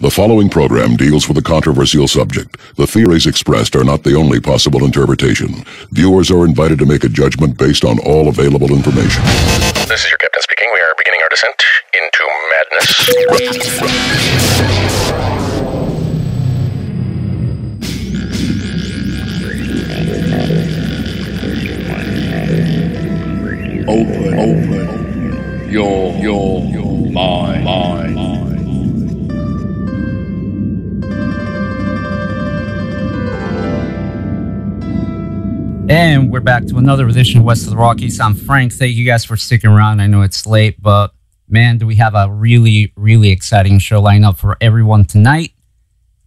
The following program deals with a controversial subject. The theories expressed are not the only possible interpretation. Viewers are invited to make a judgment based on all available information. This is your captain speaking. We are beginning our descent into madness. Open, open your, your, your mind, mind, And we're back to another edition of West of the Rockies. I'm Frank. Thank you guys for sticking around. I know it's late, but man, do we have a really, really exciting show lined up for everyone tonight.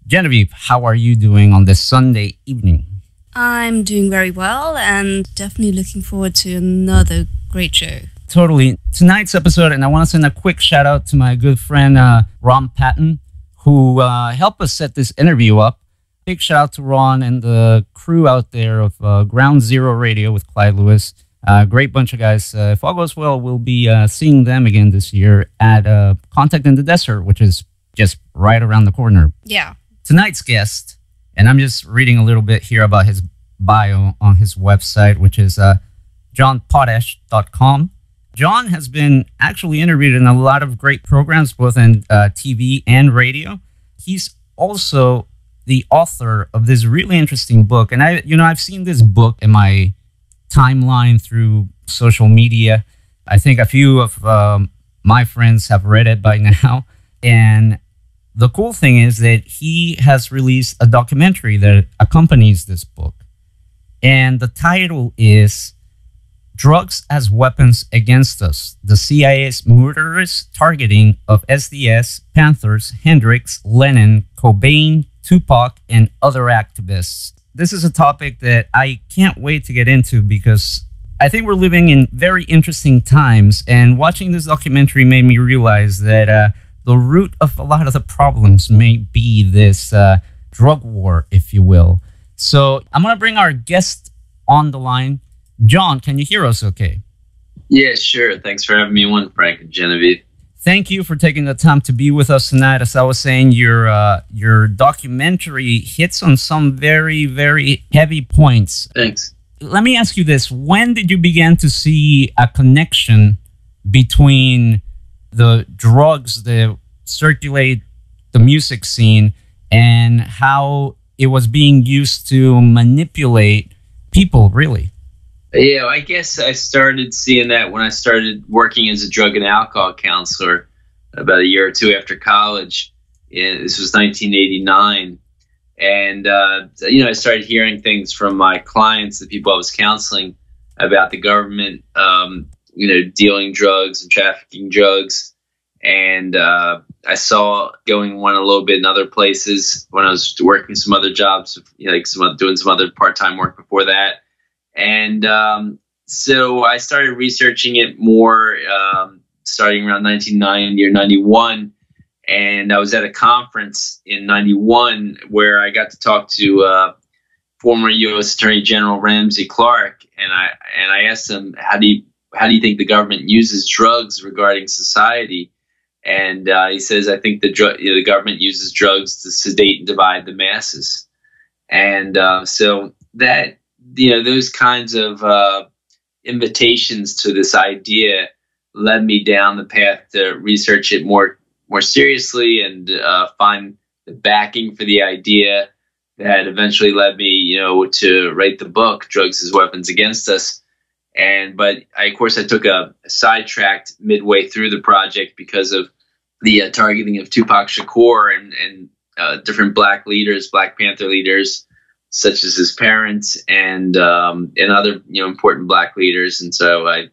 Genevieve, how are you doing on this Sunday evening? I'm doing very well and definitely looking forward to another great show. Totally. Tonight's episode, and I want to send a quick shout out to my good friend uh, Ron Patton, who uh, helped us set this interview up. Big shout out to Ron and the crew out there of uh, Ground Zero Radio with Clyde Lewis. Uh, great bunch of guys. Uh, if all goes well, we'll be uh, seeing them again this year at uh, Contact in the Desert, which is just right around the corner. Yeah. Tonight's guest, and I'm just reading a little bit here about his bio on his website, which is uh, johnpotash.com. John has been actually interviewed in a lot of great programs, both in uh, TV and radio. He's also the author of this really interesting book, and I, you know, I've seen this book in my timeline through social media. I think a few of um, my friends have read it by now, and the cool thing is that he has released a documentary that accompanies this book, and the title is Drugs as Weapons Against Us The CIA's Murderous Targeting of SDS, Panthers, Hendrix, Lennon, Cobain, Tupac, and Other Activists. This is a topic that I can't wait to get into because I think we're living in very interesting times. And watching this documentary made me realize that uh, the root of a lot of the problems may be this uh, drug war, if you will. So I'm going to bring our guest on the line. John, can you hear us okay? Yeah, sure. Thanks for having me on, Frank and Genevieve. Thank you for taking the time to be with us tonight. As I was saying, your uh, your documentary hits on some very very heavy points. Thanks. Let me ask you this: When did you begin to see a connection between the drugs that circulate the music scene and how it was being used to manipulate people? Really? Yeah, I guess I started seeing that when I started working as a drug and alcohol counselor about a year or two after college. This was 1989. And, uh, you know, I started hearing things from my clients, the people I was counseling, about the government, um, you know, dealing drugs and trafficking drugs. And uh, I saw going on a little bit in other places when I was working some other jobs, you know, like some doing some other part time work before that and um, so I started researching it more um, starting around 1990 or 91. And I was at a conference in 91 where I got to talk to uh, former U.S. Attorney General Ramsey Clark, and I and I asked him, "How do you how do you think the government uses drugs regarding society?" And uh, he says, "I think the know, the government uses drugs to sedate and divide the masses." And uh, so that you know those kinds of uh, invitations to this idea led me down the path to research it more more seriously and uh, find the backing for the idea that eventually led me you know to write the book drugs as weapons against us. And but I, of course i took a, a sidetracked midway through the project because of the uh, targeting of tupac shakur and, and uh, different black leaders black panther leaders such as his parents and um, and other you know important black leaders. And so I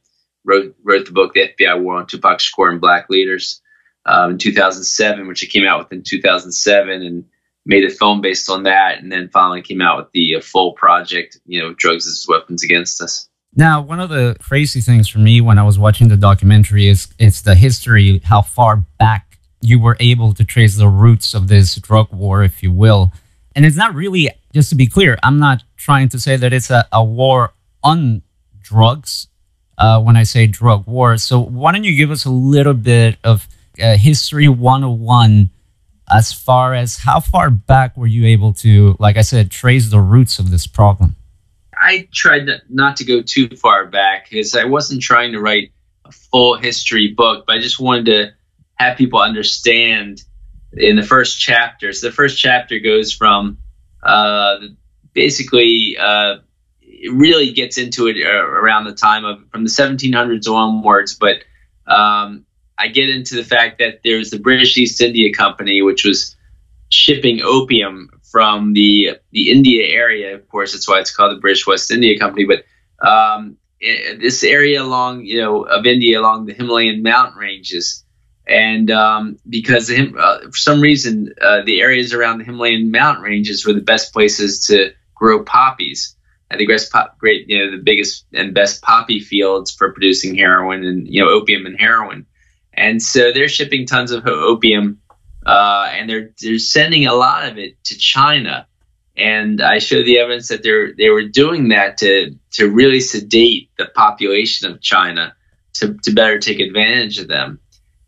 wrote wrote the book The FBI War on Tupac Shakur and Black Leaders um, in 2007, which it came out with in 2007, and made a film based on that, and then finally came out with the uh, full project, you know, Drugs as Weapons Against Us. Now, one of the crazy things for me when I was watching the documentary is it's the history, how far back you were able to trace the roots of this drug war, if you will. And it's not really, just to be clear, I'm not trying to say that it's a, a war on drugs uh, when I say drug war. So why don't you give us a little bit of uh, history 101 as far as how far back were you able to, like I said, trace the roots of this problem? I tried not to go too far back because I wasn't trying to write a full history book, but I just wanted to have people understand in the first chapters. The first chapter goes from uh, basically uh, it really gets into it uh, around the time of from the 1700s onwards, but um, I get into the fact that there's the British East India Company, which was shipping opium from the the India area. Of course, that's why it's called the British West India Company. But um, this area along, you know, of India along the Himalayan mountain ranges, and um, because him, uh, for some reason uh, the areas around the Himalayan mountain ranges were the best places to grow poppies. The great, great, you know, the biggest and best poppy fields for producing heroin and you know opium and heroin. And so they're shipping tons of opium uh, and they're they're sending a lot of it to China. And I show the evidence that they're they were doing that to to really sedate the population of China to, to better take advantage of them.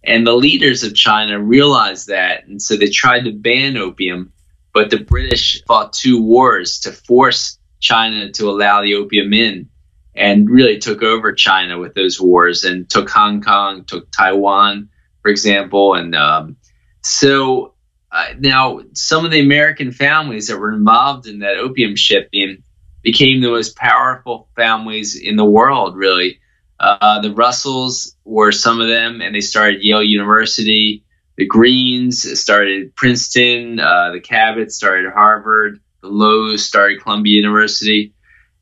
And the leaders of China realized that, and so they tried to ban opium, but the British fought two wars to force China to allow the opium in, and really took over China with those wars, and took Hong Kong, took Taiwan, for example, and um, so uh, now some of the American families that were involved in that opium shipping became the most powerful families in the world, really. Uh, the Russells were some of them, and they started Yale University. The Greens started Princeton. Uh, the Cabots started Harvard. The Lowes started Columbia University.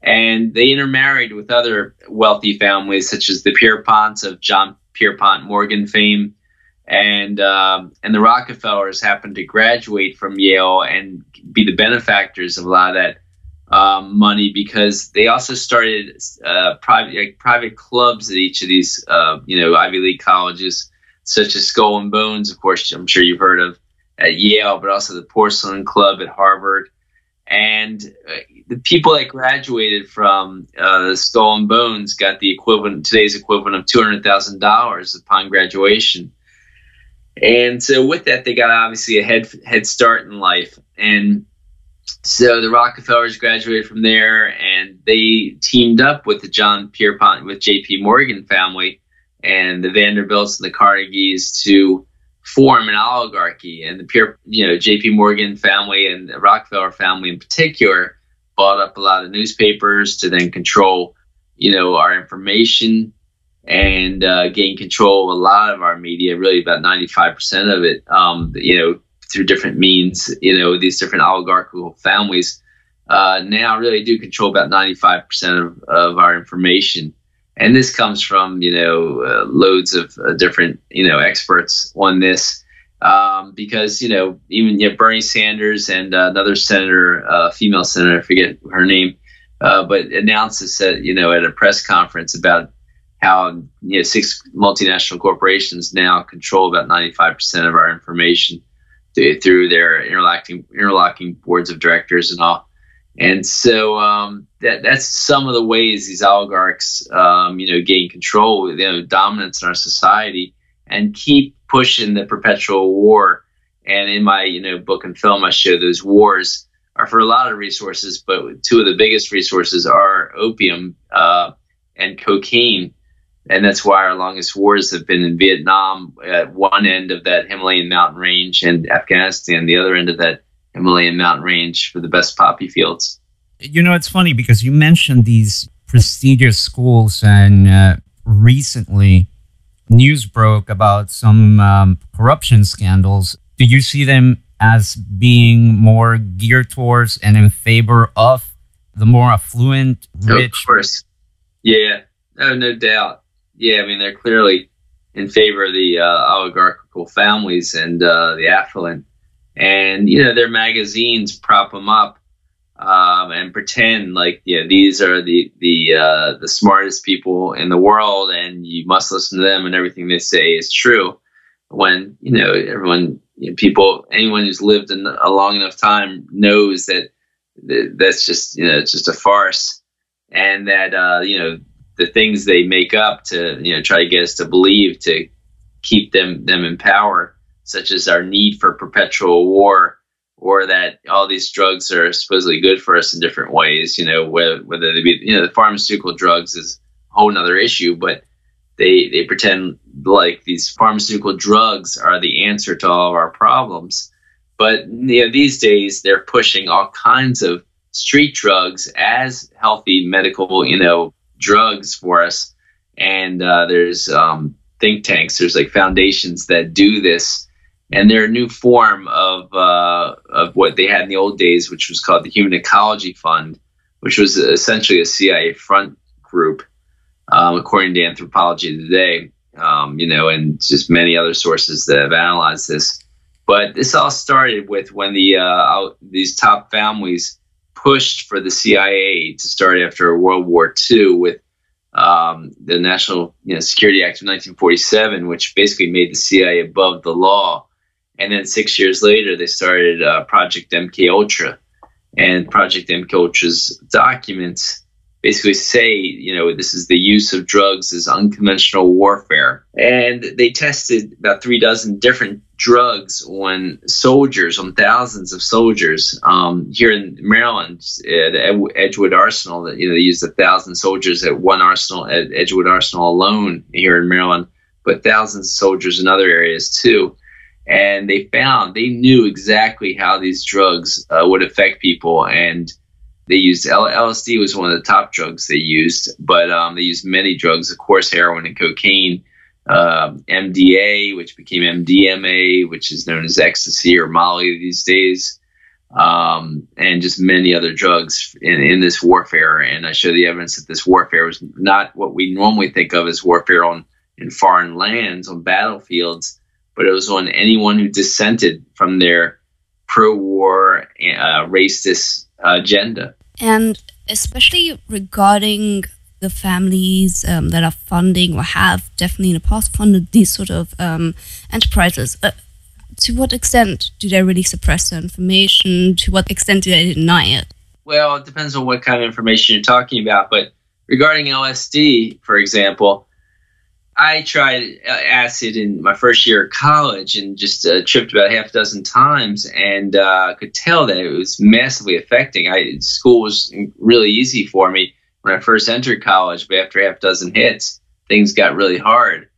And they intermarried with other wealthy families, such as the Pierponts of John Pierpont Morgan fame, and um, and the Rockefellers happened to graduate from Yale and be the benefactors of a lot of that um, money because they also started uh, private like private clubs at each of these uh, you know Ivy League colleges, such as Skull and Bones, of course I'm sure you've heard of at Yale, but also the Porcellian Club at Harvard. And uh, the people that graduated from uh, Skull and Bones got the equivalent today's equivalent of two hundred thousand dollars upon graduation and so with that, they got obviously a head head start in life. And so the Rockefellers graduated from there, and they teamed up with the John Pierpont with J.P. Morgan family and the Vanderbilts and the Carnegies to form an oligarchy. And the Pier, you know, J.P. Morgan family and the Rockefeller family in particular bought up a lot of newspapers to then control, you know, our information and uh, gain control of a lot of our media, really about 95% of it, um, you know, through different means, you know, these different oligarchical families uh, now really do control about 95% of, of our information. And this comes from, you know, uh, loads of uh, different, you know, experts on this. Um, because, you know, even you know, Bernie Sanders and uh, another senator, uh, female senator, I forget her name, but announced this at, you know, at a press conference about how you know, six multinational corporations now control about 95% of our information through their interlocking interlocking boards of directors and all. And so um, that that's some of the ways these oligarchs, um, you know, gain control, you know, dominance in our society, and keep pushing the perpetual war. And in my you know book and film, I show those wars are for a lot of resources, but two of the biggest resources are opium uh, and cocaine and that's why our longest wars have been in Vietnam at one end of that Himalayan mountain range and Afghanistan, the other end of that Himalayan mountain range for the best poppy fields. You know, it's funny because you mentioned these prestigious schools, and uh, recently news broke about some um, corruption scandals. Do you see them as being more geared towards and in favor of the more affluent, rich? Of course. Yeah, no, no doubt yeah, I mean, they're clearly in favor of the uh, oligarchical families and uh, the affluent. And, you know, their magazines prop them up um, and pretend like, you know, these are the, the, uh, the smartest people in the world and you must listen to them and everything they say is true. When, you know, everyone, you know, people, anyone who's lived in a long enough time knows that, that that's just, you know, it's just a farce and that, uh, you know, the things they make up to you know try to get us to believe to keep them them in power such as our need for perpetual war, or that all these drugs are supposedly good for us in different ways. You know, whether, whether they be, you know, the pharmaceutical drugs is a whole other issue, but they they pretend like these pharmaceutical drugs are the answer to all of our problems. But you know, these days they're pushing all kinds of street drugs as healthy medical, you know, drugs for us. And uh, there's um, think tanks, there's like foundations that do this, and they're a new form of uh, of what they had in the old days, which was called the Human Ecology Fund, which was essentially a CIA front group, um, according to Anthropology Today. Um, you know, and just many other sources that have analyzed this. But this all started with when the uh, these top families pushed for the CIA to start after World War II with um, the National you know, Security Act of 1947, which basically made the CIA above the law. And then six years later, they started uh, Project MK Ultra, and Project MK Ultra's documents basically say, you know, this is the use of drugs as unconventional warfare. And they tested about three dozen different drugs on soldiers, on thousands of soldiers. Um, here in Maryland, at Edgewood Arsenal, that you know they used a thousand soldiers at one arsenal at Edgewood Arsenal alone here in Maryland, but thousands of soldiers in other areas too. And they found they knew exactly how these drugs uh, would affect people, and they used LSD was one of the top drugs they used, but um, they used many drugs, of course, heroin and cocaine um, MDA, which became MDMA, which is known as ecstasy or Molly these days, um, and just many other drugs in, in this warfare. And I show the evidence that this warfare was not what we normally think of as warfare on in foreign lands, on battlefields, but it was on anyone who dissented from their pro-war, uh, racist agenda. And especially regarding the families um, that are funding or have definitely in the past funded these sort of um, enterprises. Uh, to what extent do they really suppress the information? To what extent do they deny it? Well, it depends on what kind of information you're talking about. But regarding LSD, for example, I tried uh, acid in my first year of college and just uh, tripped about half a dozen times and uh, could tell that it was massively affecting. I school was really easy for me when I first entered college, but after half dozen hits, things got really hard.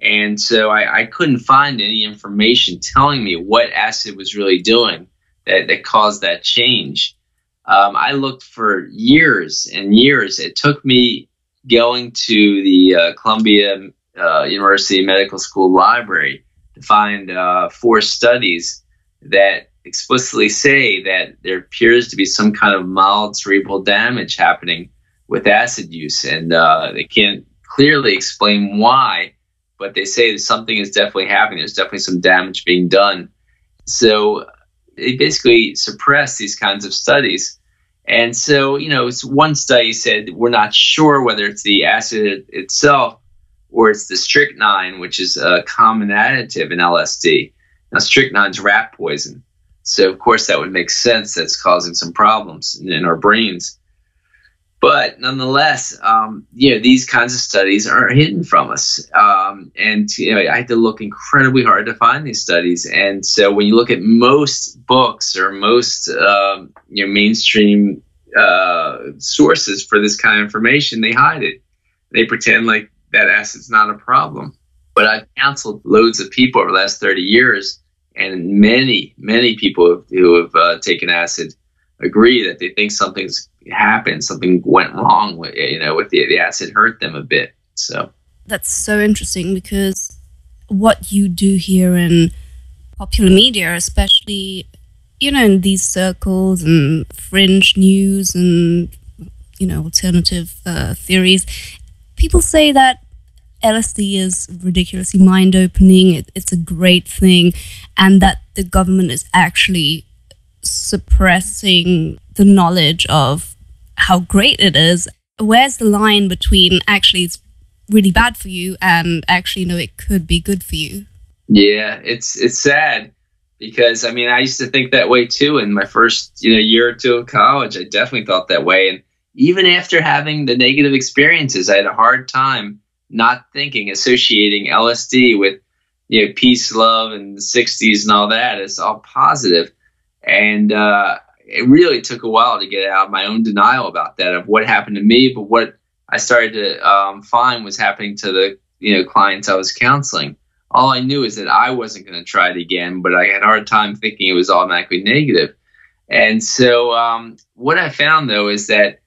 And so I, I couldn't find any information telling me what acid was really doing that, that caused that change. Um, I looked for years and years. It took me going to the uh, Columbia uh, University Medical School library to find uh, four studies that explicitly say that there appears to be some kind of mild cerebral damage happening with acid use, and uh, they can't clearly explain why, but they say that something is definitely happening. There's definitely some damage being done. So they basically suppress these kinds of studies. And so, you know, one study said we're not sure whether it's the acid itself or it's the strychnine, which is a common additive in LSD. Now, strychnine's rat poison. So, of course, that would make sense that's causing some problems in, in our brains. But nonetheless, um, you know, these kinds of studies aren't hidden from us. Um, and you know, I had to look incredibly hard to find these studies. And so when you look at most books or most um, you know, mainstream uh, sources for this kind of information, they hide it. They pretend like that acid's not a problem. But I've counseled loads of people over the last 30 years, and many, many people who have uh, taken acid agree that they think something's happened, something went wrong with you know with the, the acid hurt them a bit. So that's so interesting because what you do here in popular media, especially you know in these circles and fringe news and you know alternative uh, theories, people say that LSD is ridiculously mind opening. It, it's a great thing, and that the government is actually suppressing the knowledge of how great it is. Where's the line between actually it's really bad for you and actually no it could be good for you? Yeah, it's it's sad because I mean I used to think that way too in my first you know year or two of college. I definitely thought that way, and even after having the negative experiences, I had a hard time not thinking associating LSD with you know peace, love, and the '60s and all that. It's all positive, and uh, it really took a while to get out of my own denial about that of what happened to me, but what I started to um, find was happening to the you know clients I was counseling. All I knew is that I wasn't going to try it again, but I had a hard time thinking it was automatically negative. And so, um, what I found though is that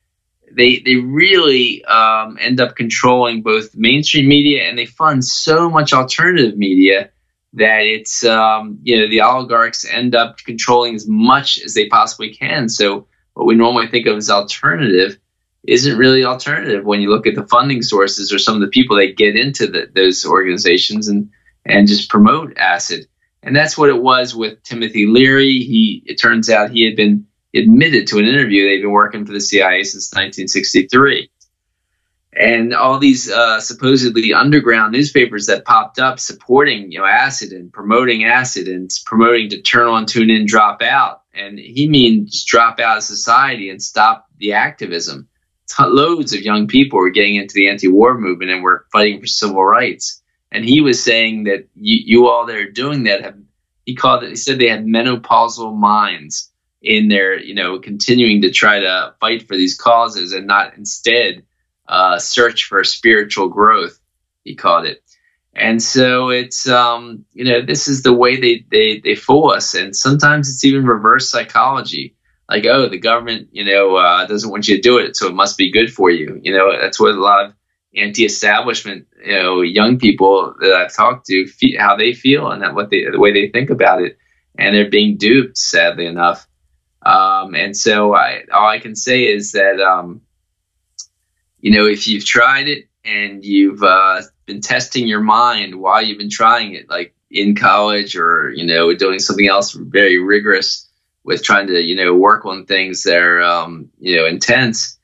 they they really um, end up controlling both mainstream media and they fund so much alternative media that it's um, you know the oligarchs end up controlling as much as they possibly can. So what we normally think of as alternative isn't really alternative when you look at the funding sources or some of the people that get into the, those organizations and and just promote acid. And that's what it was with Timothy Leary. He it turns out he had been admitted to an interview they'd been working for the CIA since 1963. And all these uh, supposedly underground newspapers that popped up supporting you know acid and promoting acid and promoting to turn on, tune in, drop out. And he means drop out of society and stop the activism. Loads of young people were getting into the anti-war movement and were fighting for civil rights. And he was saying that you, you all that are doing that have he called it. He said they had menopausal minds in their, you know, continuing to try to fight for these causes and not instead uh, search for spiritual growth. He called it. And so it's, um, you know, this is the way they, they, they fool us. And sometimes it's even reverse psychology. Like, oh, the government, you know, uh, doesn't want you to do it, so it must be good for you. You know, that's what a lot of anti-establishment, you know, young people that I've talked to, feel, how they feel and that what they, the way they think about it, and they're being duped, sadly enough. Um, and so I, all I can say is that, um, you know, if you've tried it and you've uh, been testing your mind while you've been trying it, like in college or, you know, doing something else very rigorous with trying to, you know, work on things that are, um, you know, intense,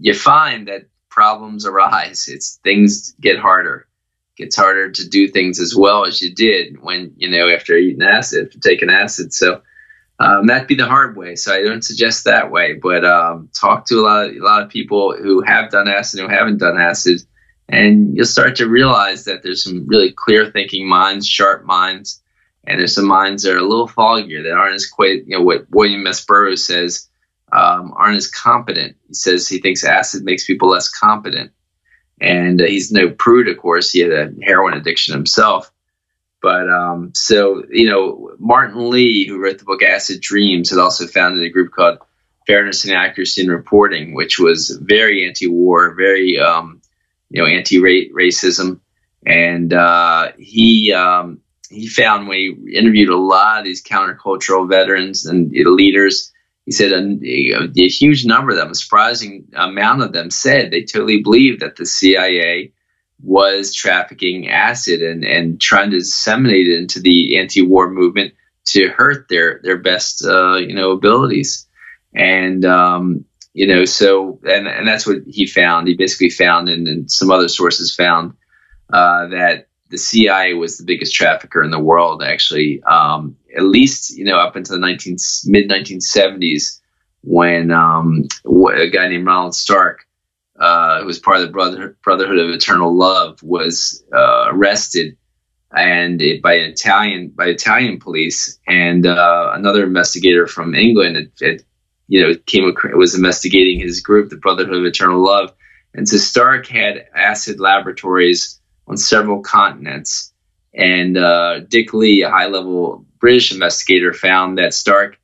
you find that problems arise. It's things get harder. It gets harder to do things as well as you did when, you know, after eating acid, taking acid. So, um, that'd be the hard way. So I don't suggest that way, but um, talk to a lot of a lot of people who have done acid, and who haven't done acid, and you'll start to realize that there's some really clear thinking minds, sharp minds, and there's some minds that are a little foggier that aren't as quite you know what William S. Burroughs says um, aren't as competent. He says he thinks acid makes people less competent, and uh, he's no prude, of course. He had a heroin addiction himself but um, so you know, Martin Lee, who wrote the book Acid Dreams, had also founded a group called Fairness and Accuracy in Reporting, which was very anti-war, very um, you know anti-racism, and uh, he um, he found when he interviewed a lot of these countercultural veterans and leaders, he said a, a, huge number of them, a surprising amount of them, said they totally believed that the CIA was trafficking acid and, and trying to disseminate it into the anti-war movement to hurt their their best uh, you know abilities. And um, you know so and and that's what he found. He basically found and, and some other sources found uh, that the CIA was the biggest trafficker in the world actually. Um, at least you know up until the 19 mid 1970s when um, a guy named Ronald Stark uh, who was part of the Brother, Brotherhood of Eternal Love, was uh, arrested and it, by Italian by Italian police, and uh, another investigator from England, had, had, you know, came was investigating his group, the Brotherhood of Eternal Love, and so Stark had acid laboratories on several continents, and uh, Dick Lee, a high level British investigator, found that Stark,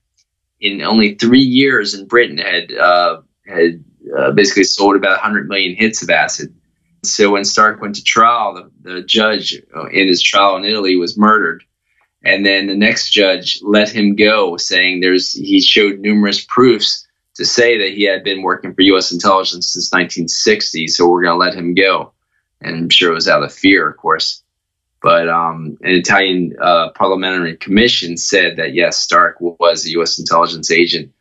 in only three years in Britain, had uh, had uh, basically sold about 100 million hits of acid. So when Stark went to trial, the, the judge uh, in his trial in Italy was murdered. And then the next judge let him go, saying there's he showed numerous proofs to say that he had been working for U.S. intelligence since 1960. So we're going to let him go. And I'm sure it was out of fear, of course. But um, an Italian uh, parliamentary commission said that yes, Stark was a U.S. intelligence agent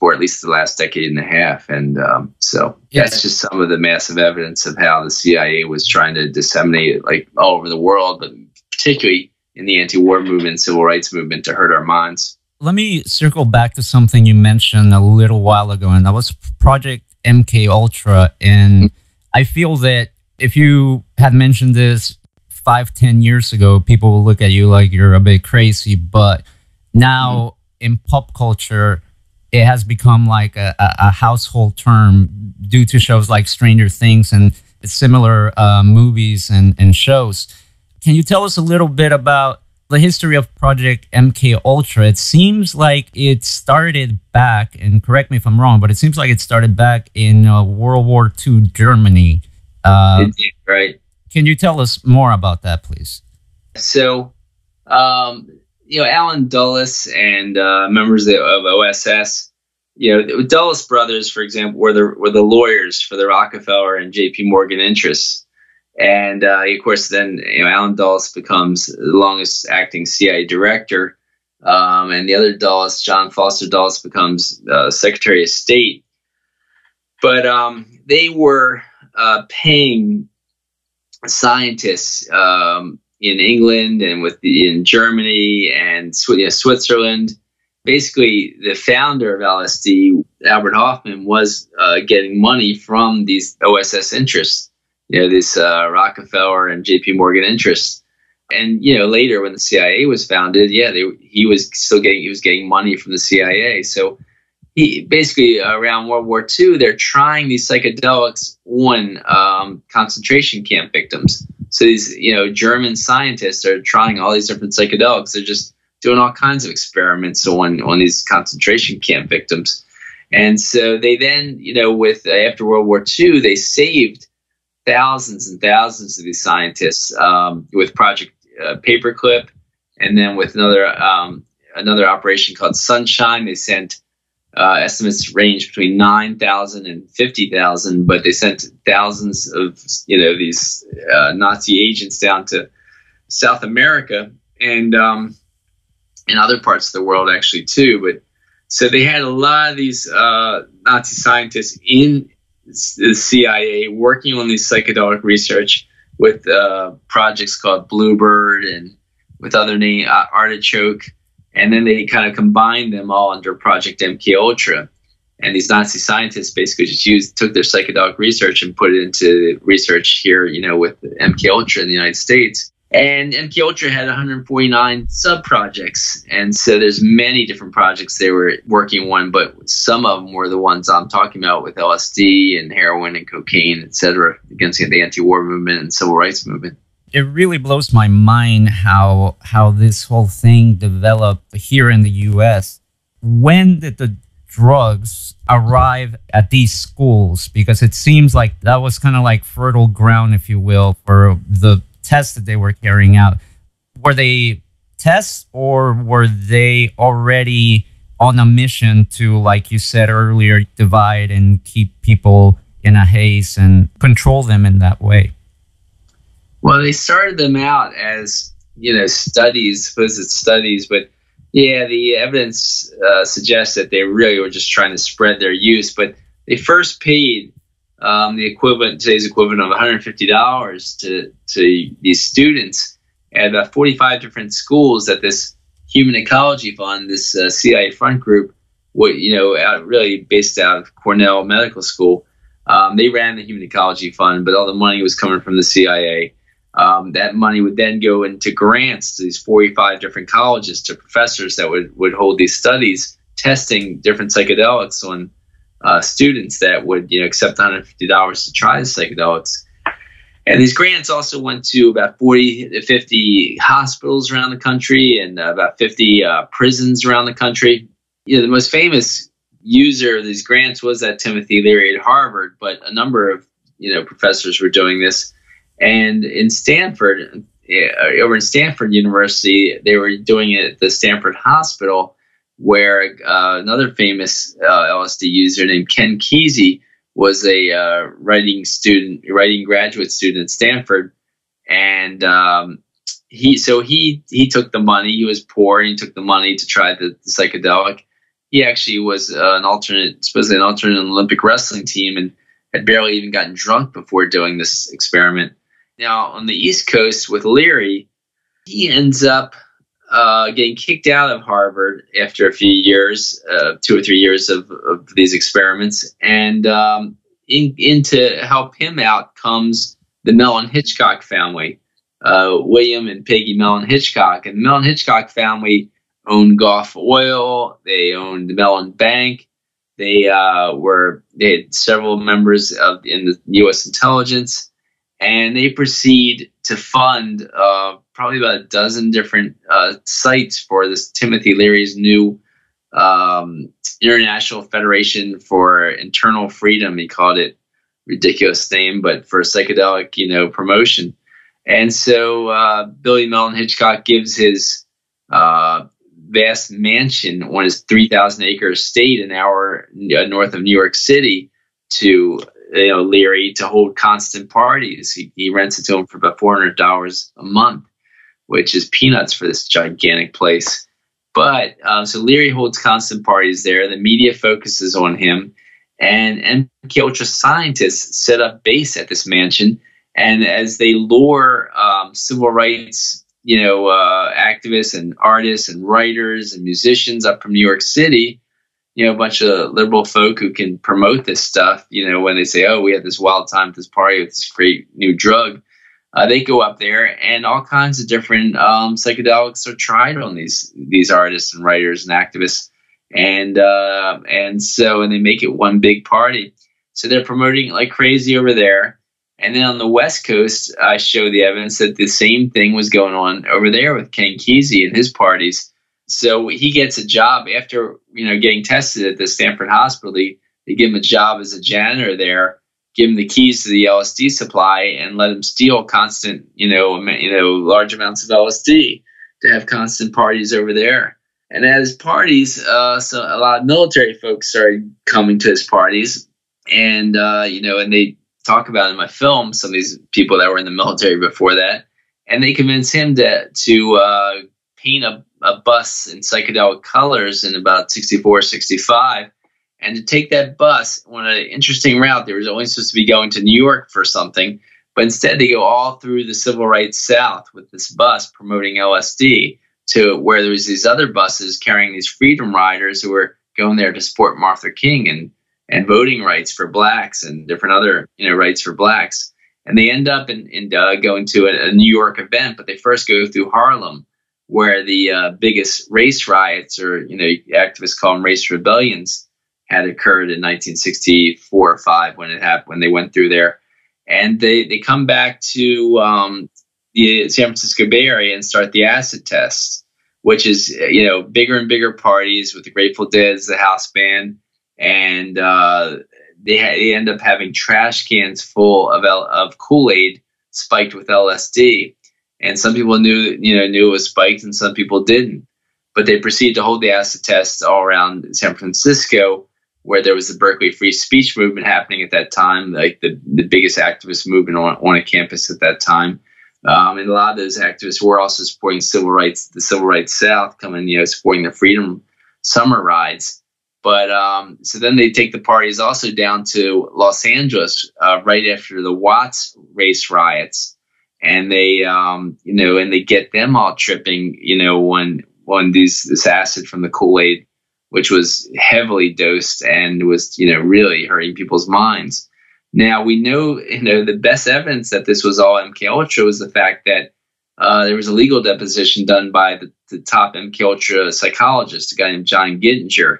for at least the last decade and a half. And um, so yes. that's just some of the massive evidence of how the CIA was trying to disseminate it like all over the world, but particularly in the anti-war movement, civil rights movement to hurt our minds. Let me circle back to something you mentioned a little while ago, and that was Project MK Ultra. And I feel that if you had mentioned this five, ten years ago, people will look at you like you're a bit crazy. But now mm-hmm. in pop culture, it has become like a, a, household term due to shows like Stranger Things and similar uh, movies and, and shows. Can you tell us a little bit about the history of Project MK Ultra? It seems like it started back, and correct me if I'm wrong, but it seems like it started back in uh, World War II Germany. Uh, did, right. Can you tell us more about that, please? So, um, you know, Allen Dulles and uh, members of, OSS, you know, the Dulles brothers, for example, were the were the lawyers for the Rockefeller and J.P. Morgan interests, and uh, of course, then you know, Allen Dulles becomes the longest acting CIA director, um, and the other Dulles, John Foster Dulles, becomes uh, Secretary of State. But um, they were uh, paying scientists um, in England and with the, in Germany and you know, Switzerland. Basically, the founder of LSD, Albert Hofmann, was uh, getting money from these OSS interests. You know, this uh, Rockefeller and J.P. Morgan interests. And you know, later when the CIA was founded, yeah, they, he was still getting he was getting money from the CIA. So he basically around World War II, they're trying these psychedelics on um, concentration camp victims. So these, you know, German scientists are trying all these different psychedelics. They're just doing all kinds of experiments on on these concentration camp victims. And so they then, you know, with uh, after World War II, they saved thousands and thousands of these scientists um, with Project uh, Paperclip, and then with another um, another operation called Sunshine, they sent uh, estimates range between 9,000 and 50,000, but they sent thousands of, you know, these uh, Nazi agents down to South America and um, in other parts of the world actually too. But so they had a lot of these uh, Nazi scientists in the CIA working on these psychedelic research with uh, projects called Bluebird and with other name uh, Artichoke and then they kind of combined them all under Project MK Ultra. And these Nazi scientists basically just used took their psychedelic research and put it into research here, you know, with MK Ultra in the United States. And MK Ultra had 149 sub projects, and so there's many different projects they were working on, but some of them were the ones I'm talking about with LSD and heroin and cocaine, et cetera, against the anti-war movement and civil rights movement it really blows my mind how how this whole thing developed here in the US. When did the drugs arrive at these schools? Because it seems like that was kind of like fertile ground, if you will, for the tests that they were carrying out. Were they tests or were they already on a mission to, like you said earlier, divide and keep people in a haze and control them in that way? Well, they started them out as you know studies, supposed studies, but yeah, the evidence uh, suggests that they really were just trying to spread their use. But they first paid um, the equivalent today's equivalent of 150 dollars to to these students at about 45 different schools that this Human Ecology Fund, this uh, CIA front group, what you know, out, really based out of Cornell Medical School. Um, they ran the Human Ecology Fund, but all the money was coming from the CIA. Um, that money would then go into grants to these 45 different colleges to professors that would, would hold these studies testing different psychedelics on uh, students that would you know accept $150 to try the psychedelics. And these grants also went to about 40 to 50 hospitals around the country and uh, about 50 uh, prisons around the country. You know, the most famous user of these grants was that Timothy Leary at Harvard, but a number of you know professors were doing this. And in Stanford, uh, over in Stanford University, they were doing it at the Stanford Hospital, where uh, another famous uh, LSD user named Ken Kesey was a uh, writing student, writing graduate student at Stanford, and um, he so he he took the money. He was poor, and he took the money to try the, the psychedelic. He actually was uh, an alternate, supposedly an alternate Olympic wrestling team, and had barely even gotten drunk before doing this experiment. Now, on the East Coast with Leary, he ends up uh, getting kicked out of Harvard after a few years, uh, two or three years of, of these experiments. And um, in, in, to help him out comes the Mellon Hitchcock family. uh, William and Peggy Mellon Hitchcock. And the Mellon Hitchcock family owned Gulf Oil. They owned the Mellon Bank. They uh, were they had several members of in the U.S. intelligence, and they proceed to fund uh, probably about a dozen different uh, sites for this Timothy Leary's new um, International Federation for Internal Freedom. He called it ridiculous name, but for psychedelic, you know, promotion. And so uh, Billy Mellon Hitchcock gives his uh, vast mansion on his 3,000 acre estate an hour uh, north of New York City to you know Leary to hold constant parties. He, he rents it to him for about $400 a month, which is peanuts for this gigantic place. But um, so Leary holds constant parties there. The media focuses on him, and MK Ultra scientists set up base at this mansion. And as they lure um, civil rights, you know, uh, activists and artists and writers and musicians up from New York City, you know, a bunch of liberal folk who can promote this stuff. You know, when they say, "Oh, we had this wild time at this party with this great new drug," uh, they go up there and all kinds of different um, psychedelics are tried on these these artists and writers and activists. And uh, and so and they make it one big party. So they're promoting it like crazy over there. And then on the west coast i show the evidence that the same thing was going on over there with ken kesey and his parties so he gets a job after you know getting tested at the stanford hospital. They, they give him a job as a janitor there give him the keys to the LSD supply and let him steal constant, you know, you know, large amounts of LSD to have constant parties over there. And at his parties, uh, so a lot of military folks started coming to his parties, and uh, you know, and they talk about in my film some of these people that were in the military before that, and they convince him to to uh, paint a, a bus in psychedelic colors in about 64, 65 and to take that bus on an interesting route. They were only supposed to be going to New York for something, but instead they go all through the civil rights South with this bus promoting LSD to where there was these other buses carrying these freedom riders who were going there to support Martin King and and voting rights for blacks and different other you know rights for blacks. And they end up in, in uh, going to a, a, New York event, but they first go through Harlem, where the uh, biggest race riots, or you know, activists call them race rebellions, had occurred in 1964 or five when it happened when they went through there, and they they come back to um, the San Francisco Bay Area and start the acid test, which is you know bigger and bigger parties with the Grateful Dead the house band, and uh, they ha- they end up having trash cans full of L- of Kool Aid spiked with LSD, and some people knew you know knew it was spiked, and some people didn't. But they proceeded to hold the acid tests all around San Francisco, where there was the Berkeley free speech movement happening at that time, like the, the biggest activist movement on, on a campus at that time. Um, and a lot of those activists were also supporting civil rights, the civil rights South, coming, you know, supporting the freedom summer rides. But um, so then they take the parties also down to Los Angeles uh, right after the Watts race riots, and they, um, you know, and they get them all tripping, you know, when when these this acid from the Kool Aid which was heavily dosed and was, you know, really hurting people's minds. Now we know, you know, the best evidence that this was all MK Ultra was the fact that uh, there was a legal deposition done by the, the, top MK Ultra psychologist, a guy named John Gittinger,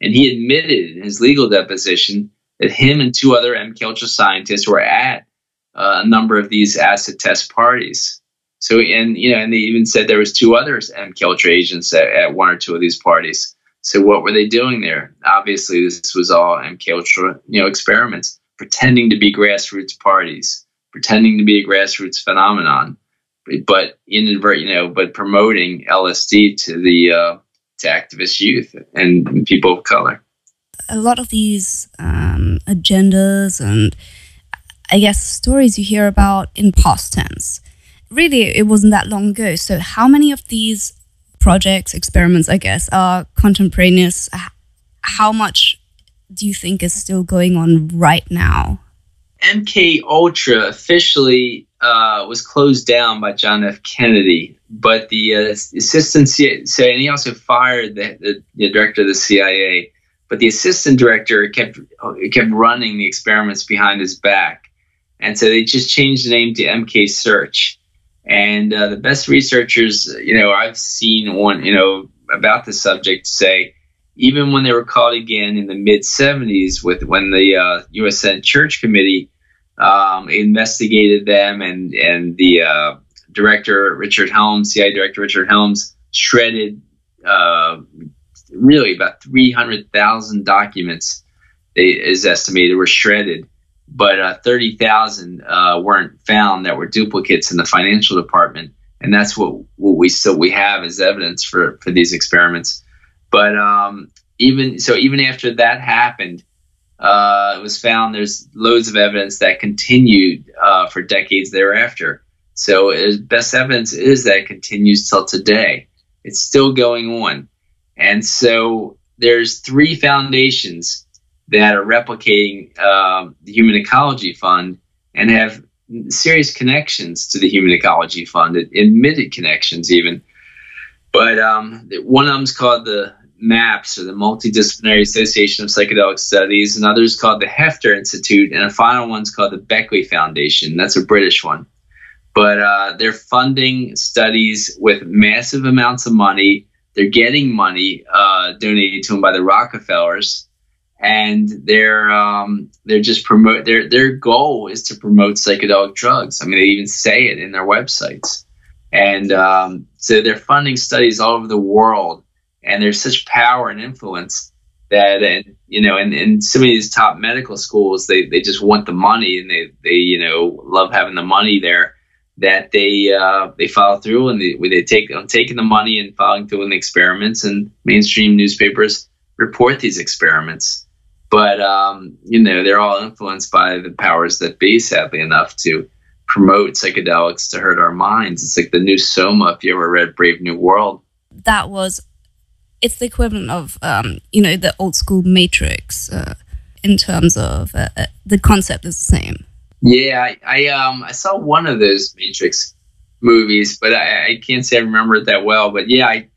and he admitted in his legal deposition that him and two other MK Ultra scientists were at uh, a number of these acid test parties. So, and you know, and they even said there was two others MK Ultra agents at, at one or two of these parties. So what were they doing there? Obviously, this was all MK Ultra, you know, experiments, pretending to be grassroots parties, pretending to be a grassroots phenomenon, but inadvert, you know, but promoting LSD to the uh, to activist youth and people of color. A lot of these um, agendas and I guess stories you hear about in past tense. Really, it wasn't that long ago. So, how many of these projects, experiments, I guess, are contemporaneous. How much do you think is still going on right now? MK Ultra officially uh, was closed down by John F. Kennedy, but the uh, assistant so and he also fired the, the, the, director of the CIA. But the assistant director kept kept running the experiments behind his back, and so they just changed the name to MK Search. And uh, the best researchers, you know, I've seen one, you know, about the subject say, even when they were caught again in the mid 70s, with when the uh, U.S. Senate Church Committee um, investigated them, and and the uh, director Richard Helms, CIA Director Richard Helms, shredded uh, really about 300,000 documents. They, is estimated were shredded but uh, 30,000 uh, weren't found that were duplicates in the financial department. And that's what, what we still we have as evidence for, for these experiments. But um, even so, even after that happened, uh, it was found there's loads of evidence that continued uh, for decades thereafter. So best evidence is that it continues till today. It's still going on. And so there's three foundations that are replicating um, the Human Ecology Fund and have serious connections to the Human Ecology Fund, admitted connections even. But um, one of them is called the MAPS, or the Multidisciplinary Association of Psychedelic Studies, and others called the Heffter Institute, and a final one's called the Beckley Foundation. That's a British one. But uh, they're funding studies with massive amounts of money. They're getting money uh, donated to them by the Rockefellers and they're um, they're just promote their their goal is to promote psychedelic drugs. I mean, they even say it in their websites, and um, so they're funding studies all over the world, and there's such power and influence that, and you know, in, in some of these top medical schools, they they just want the money, and they they you know love having the money there. That they uh, they follow through and they, they take on taking the money and following through on the experiments, and mainstream newspapers report these experiments but um, you know they're all influenced by the powers that be sadly enough to promote psychedelics to hurt our minds. It's like the new soma if you ever read brave new world. That was it's the equivalent of um, you know the old school matrix uh, in terms of uh, uh, the concept is the same. Yeah I, I um i saw one of those matrix movies but i, I can't say i remember it that well. But yeah i,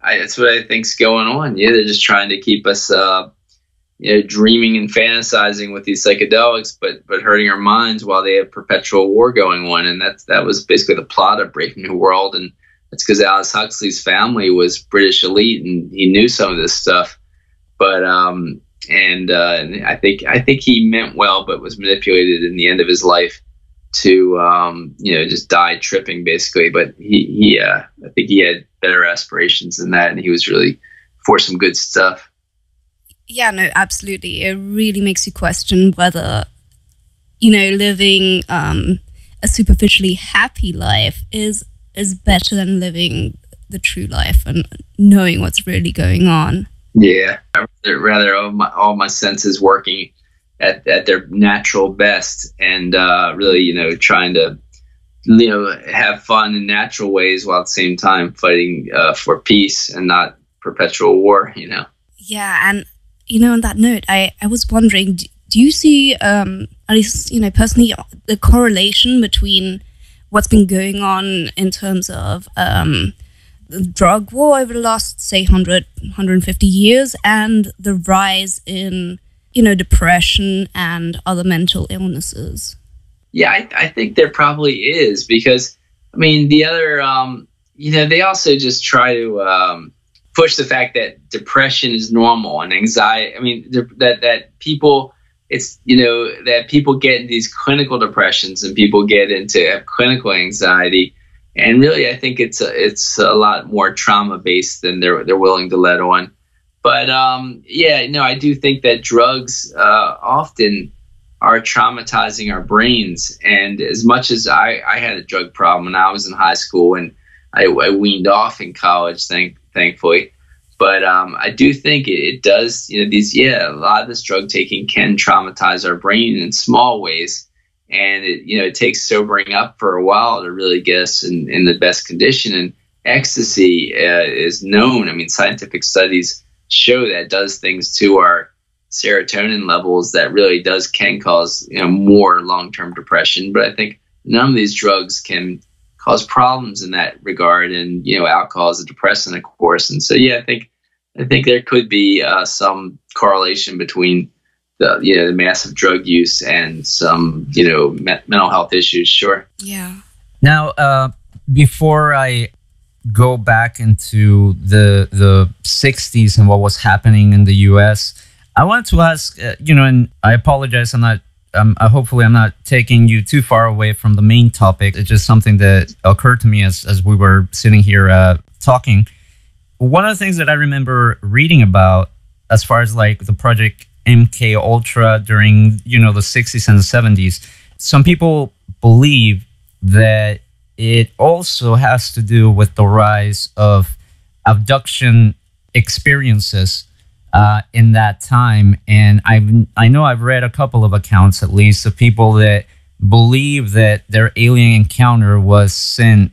I that's what i think's going on. Yeah they're just trying to keep us uh you know, dreaming and fantasizing with these psychedelics, but but hurting our minds while they have perpetual war going on. And that's that was basically the plot of Brave New World. And it's because Aldous Huxley's family was British elite, and he knew some of this stuff. But um, and, uh, I think I think he meant well, but was manipulated in the end of his life to um, you know just die tripping basically. But he he uh, I think he had better aspirations than that, and he was really for some good stuff. Yeah, no, absolutely. It really makes you question whether, you know, living um, a superficially happy life is is better than living the true life and knowing what's really going on. Yeah, rather all my, all my senses working at, at their natural best and uh, really, you know, trying to, you know, have fun in natural ways while at the same time fighting uh, for peace and not perpetual war, you know. Yeah, and you know, on that note, I, I was wondering, do, do you see, um, at least, you know, personally, the correlation between what's been going on in terms of um, the drug war over the last, say, 100, 150 years and the rise in, you know, depression and other mental illnesses? Yeah, I, I think there probably is because, I mean, the other, um, you know, they also just try to, um, push the fact that depression is normal and anxiety. I mean, that that people, it's you know that people get these clinical depressions and people get into clinical anxiety. And really, I think it's a, it's a lot more trauma based than they're they're willing to let on. But um, yeah, no, I do think that drugs uh, often are traumatizing our brains. And as much as I, I had a drug problem when I was in high school and I, I weaned off in college, thank thankfully. But um, I do think it, it, does, you know, these, yeah, a lot of this drug taking can traumatize our brain in small ways. And it, you know, it takes sobering up for a while to really get us in, in the best condition. And ecstasy uh, is known. I mean, scientific studies show that does things to our serotonin levels that really does can cause you know more long-term depression. But I think none of these drugs can cause problems in that regard. And you know, alcohol is a depressant, of course. And so, yeah, I think I think there could be uh, some correlation between the you know the massive drug use and some you know me- mental health issues. Sure. Yeah. Now, uh, before I go back into the the 60s and what was happening in the US, I want to ask, uh, you know, and I apologize, I'm not. Um, uh, hopefully, I'm not taking you too far away from the main topic. It's just something that occurred to me as, as we were sitting here uh, talking. One of the things that I remember reading about, as far as like the project MK Ultra during you know the 60s and the 70s, some people believe that it also has to do with the rise of abduction experiences uh, in that time. And I I know I've read a couple of accounts at least of people that believe that their alien encounter was sent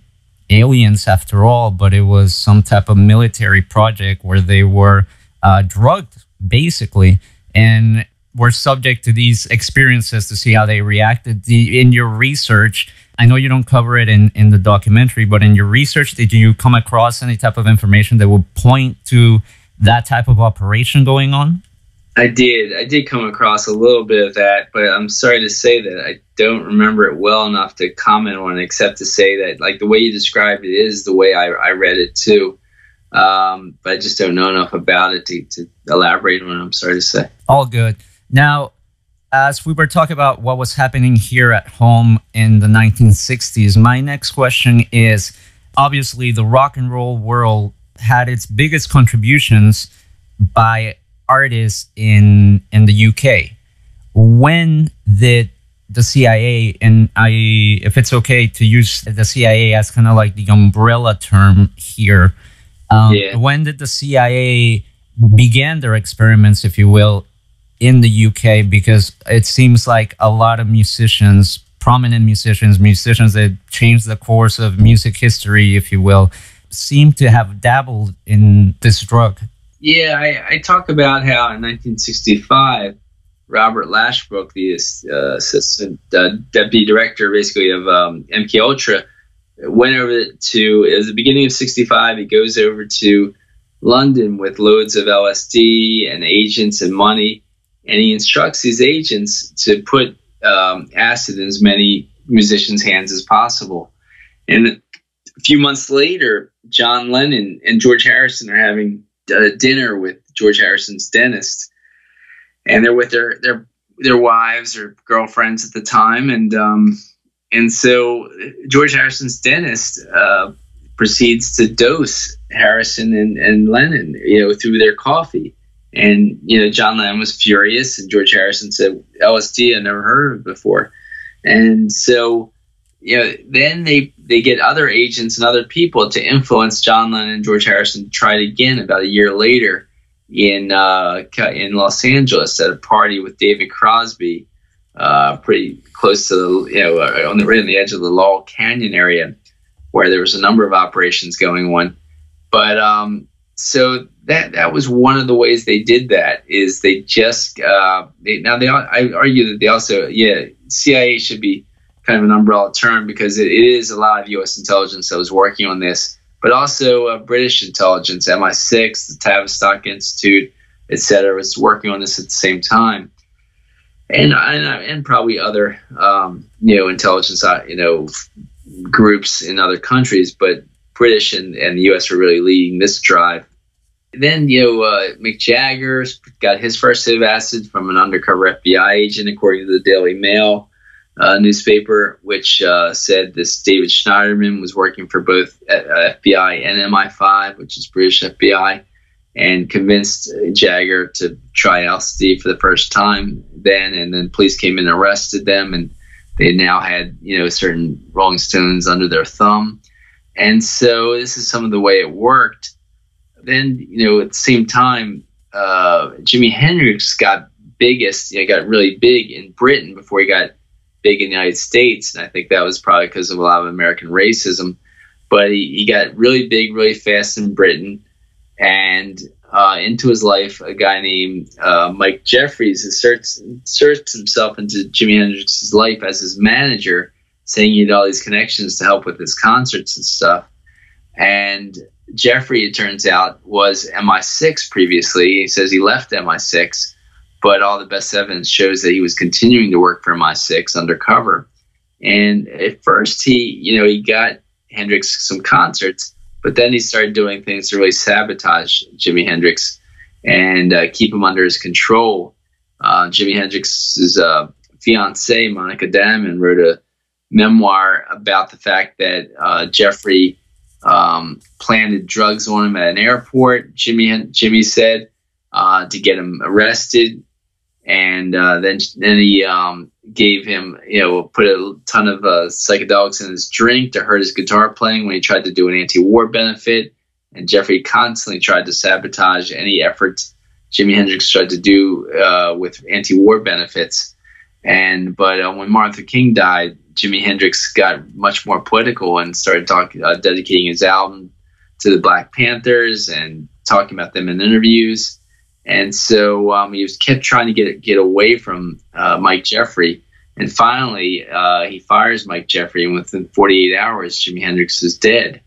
aliens after all, but it was some type of military project where they were uh, drugged basically and were subject to these experiences to see how they reacted. The, in your research, I know you don't cover it in, in the documentary, but in your research, did you come across any type of information that would point to that type of operation going on? I did. I did come across a little bit of that, but I'm sorry to say that I don't remember it well enough to comment on it, except to say that, like, the way you described it is the way I, I read it too. Um, but I just don't know enough about it to, to elaborate on it. I'm sorry to say. All good. Now, as we were talking about what was happening here at home in the 1960s, my next question is obviously the rock and roll world had its biggest contributions by artists in in the UK. When did the CIA and I if it's okay to use the CIA as kind of like the umbrella term here, um, yeah. when did the CIA began their experiments, if you will, in the UK? Because it seems like a lot of musicians, prominent musicians, musicians that changed the course of music history, if you will, seem to have dabbled in this drug. Yeah, I, I talk about how in 1965, Robert Lashbrook, the uh, assistant uh, deputy director, basically of um, MK Ultra, went over to. It was the beginning of '65. He goes over to London with loads of LSD and agents and money, and he instructs his agents to put um, acid in as many musicians' hands as possible. And few months later, John Lennon and George Harrison are having uh, dinner with George Harrison's dentist, and they're with their their their wives or girlfriends at the time, and um, and so George Harrison's dentist uh, proceeds to dose Harrison and, and Lennon, you know, through their coffee. And you know, John Lennon was furious, and George Harrison said, "LSD, I never heard of before." And so you know, then they they get other agents and other people to influence John Lennon and George Harrison to try it again about a year later in uh, in Los Angeles at a party with David Crosby, uh, pretty close to the you know uh, on the right on the edge of the Laurel Canyon area, where there was a number of operations going on. But um, so that that was one of the ways they did that is they just uh, they, now they I argue that they also yeah CIA should be kind of an umbrella term because it, is a lot of U.S. intelligence that was working on this, but also uh, British intelligence, MI6, the Tavistock Institute, etc., was working on this at the same time, and and, and probably other um, you know intelligence uh, you know groups in other countries, but British and, and the U.S. were really leading this drive. Then you know uh, Mick Jagger got his first hit of acid from an undercover FBI agent, according to the Daily Mail uh, newspaper, which uh, said this David Schneiderman was working for both uh, FBI and MI5, which is British FBI, and convinced Jagger to try LSD for the first time then. And then police came in and arrested them, and they now had you know certain Rolling Stones under their thumb. And so this is some of the way it worked. Then you know at the same time, uh, Jimi Hendrix got biggest, you know, got really big in Britain before he got big in the United States, and I think that was probably because of a lot of American racism. But he, he got really big, really fast in Britain, and uh, into his life, a guy named uh, Mike Jeffries inserts, inserts himself into Jimi Hendrix's life as his manager, saying he had all these connections to help with his concerts and stuff. And Jeffery, it turns out, was MI6 previously. He says he left MI6 but all the best evidence shows that he was continuing to work for MI6 undercover. And at first, he, you know, he got Hendrix some concerts, but then he started doing things to really sabotage Jimi Hendrix and uh, keep him under his control. Uh, Jimi Hendrix's uh, fiancee, Monica Dannemann, wrote a memoir about the fact that uh, Jeffery um, planted drugs on him at an airport. Jimmy Jimi said uh, to get him arrested, and uh, then then he um, gave him you know put a ton of uh, psychedelics in his drink to hurt his guitar playing when he tried to do an anti-war benefit. And Jeffery constantly tried to sabotage any efforts Jimi Hendrix tried to do uh, with anti-war benefits. And but uh, when Martin Luther King died, Jimi Hendrix got much more political and started talking, uh, dedicating his album to the Black Panthers and talking about them in interviews. And so um, he was kept trying to get get away from uh, Mike Jeffery. And finally, uh, he fires Mike Jeffery, and within 48 hours, Jimi Hendrix is dead.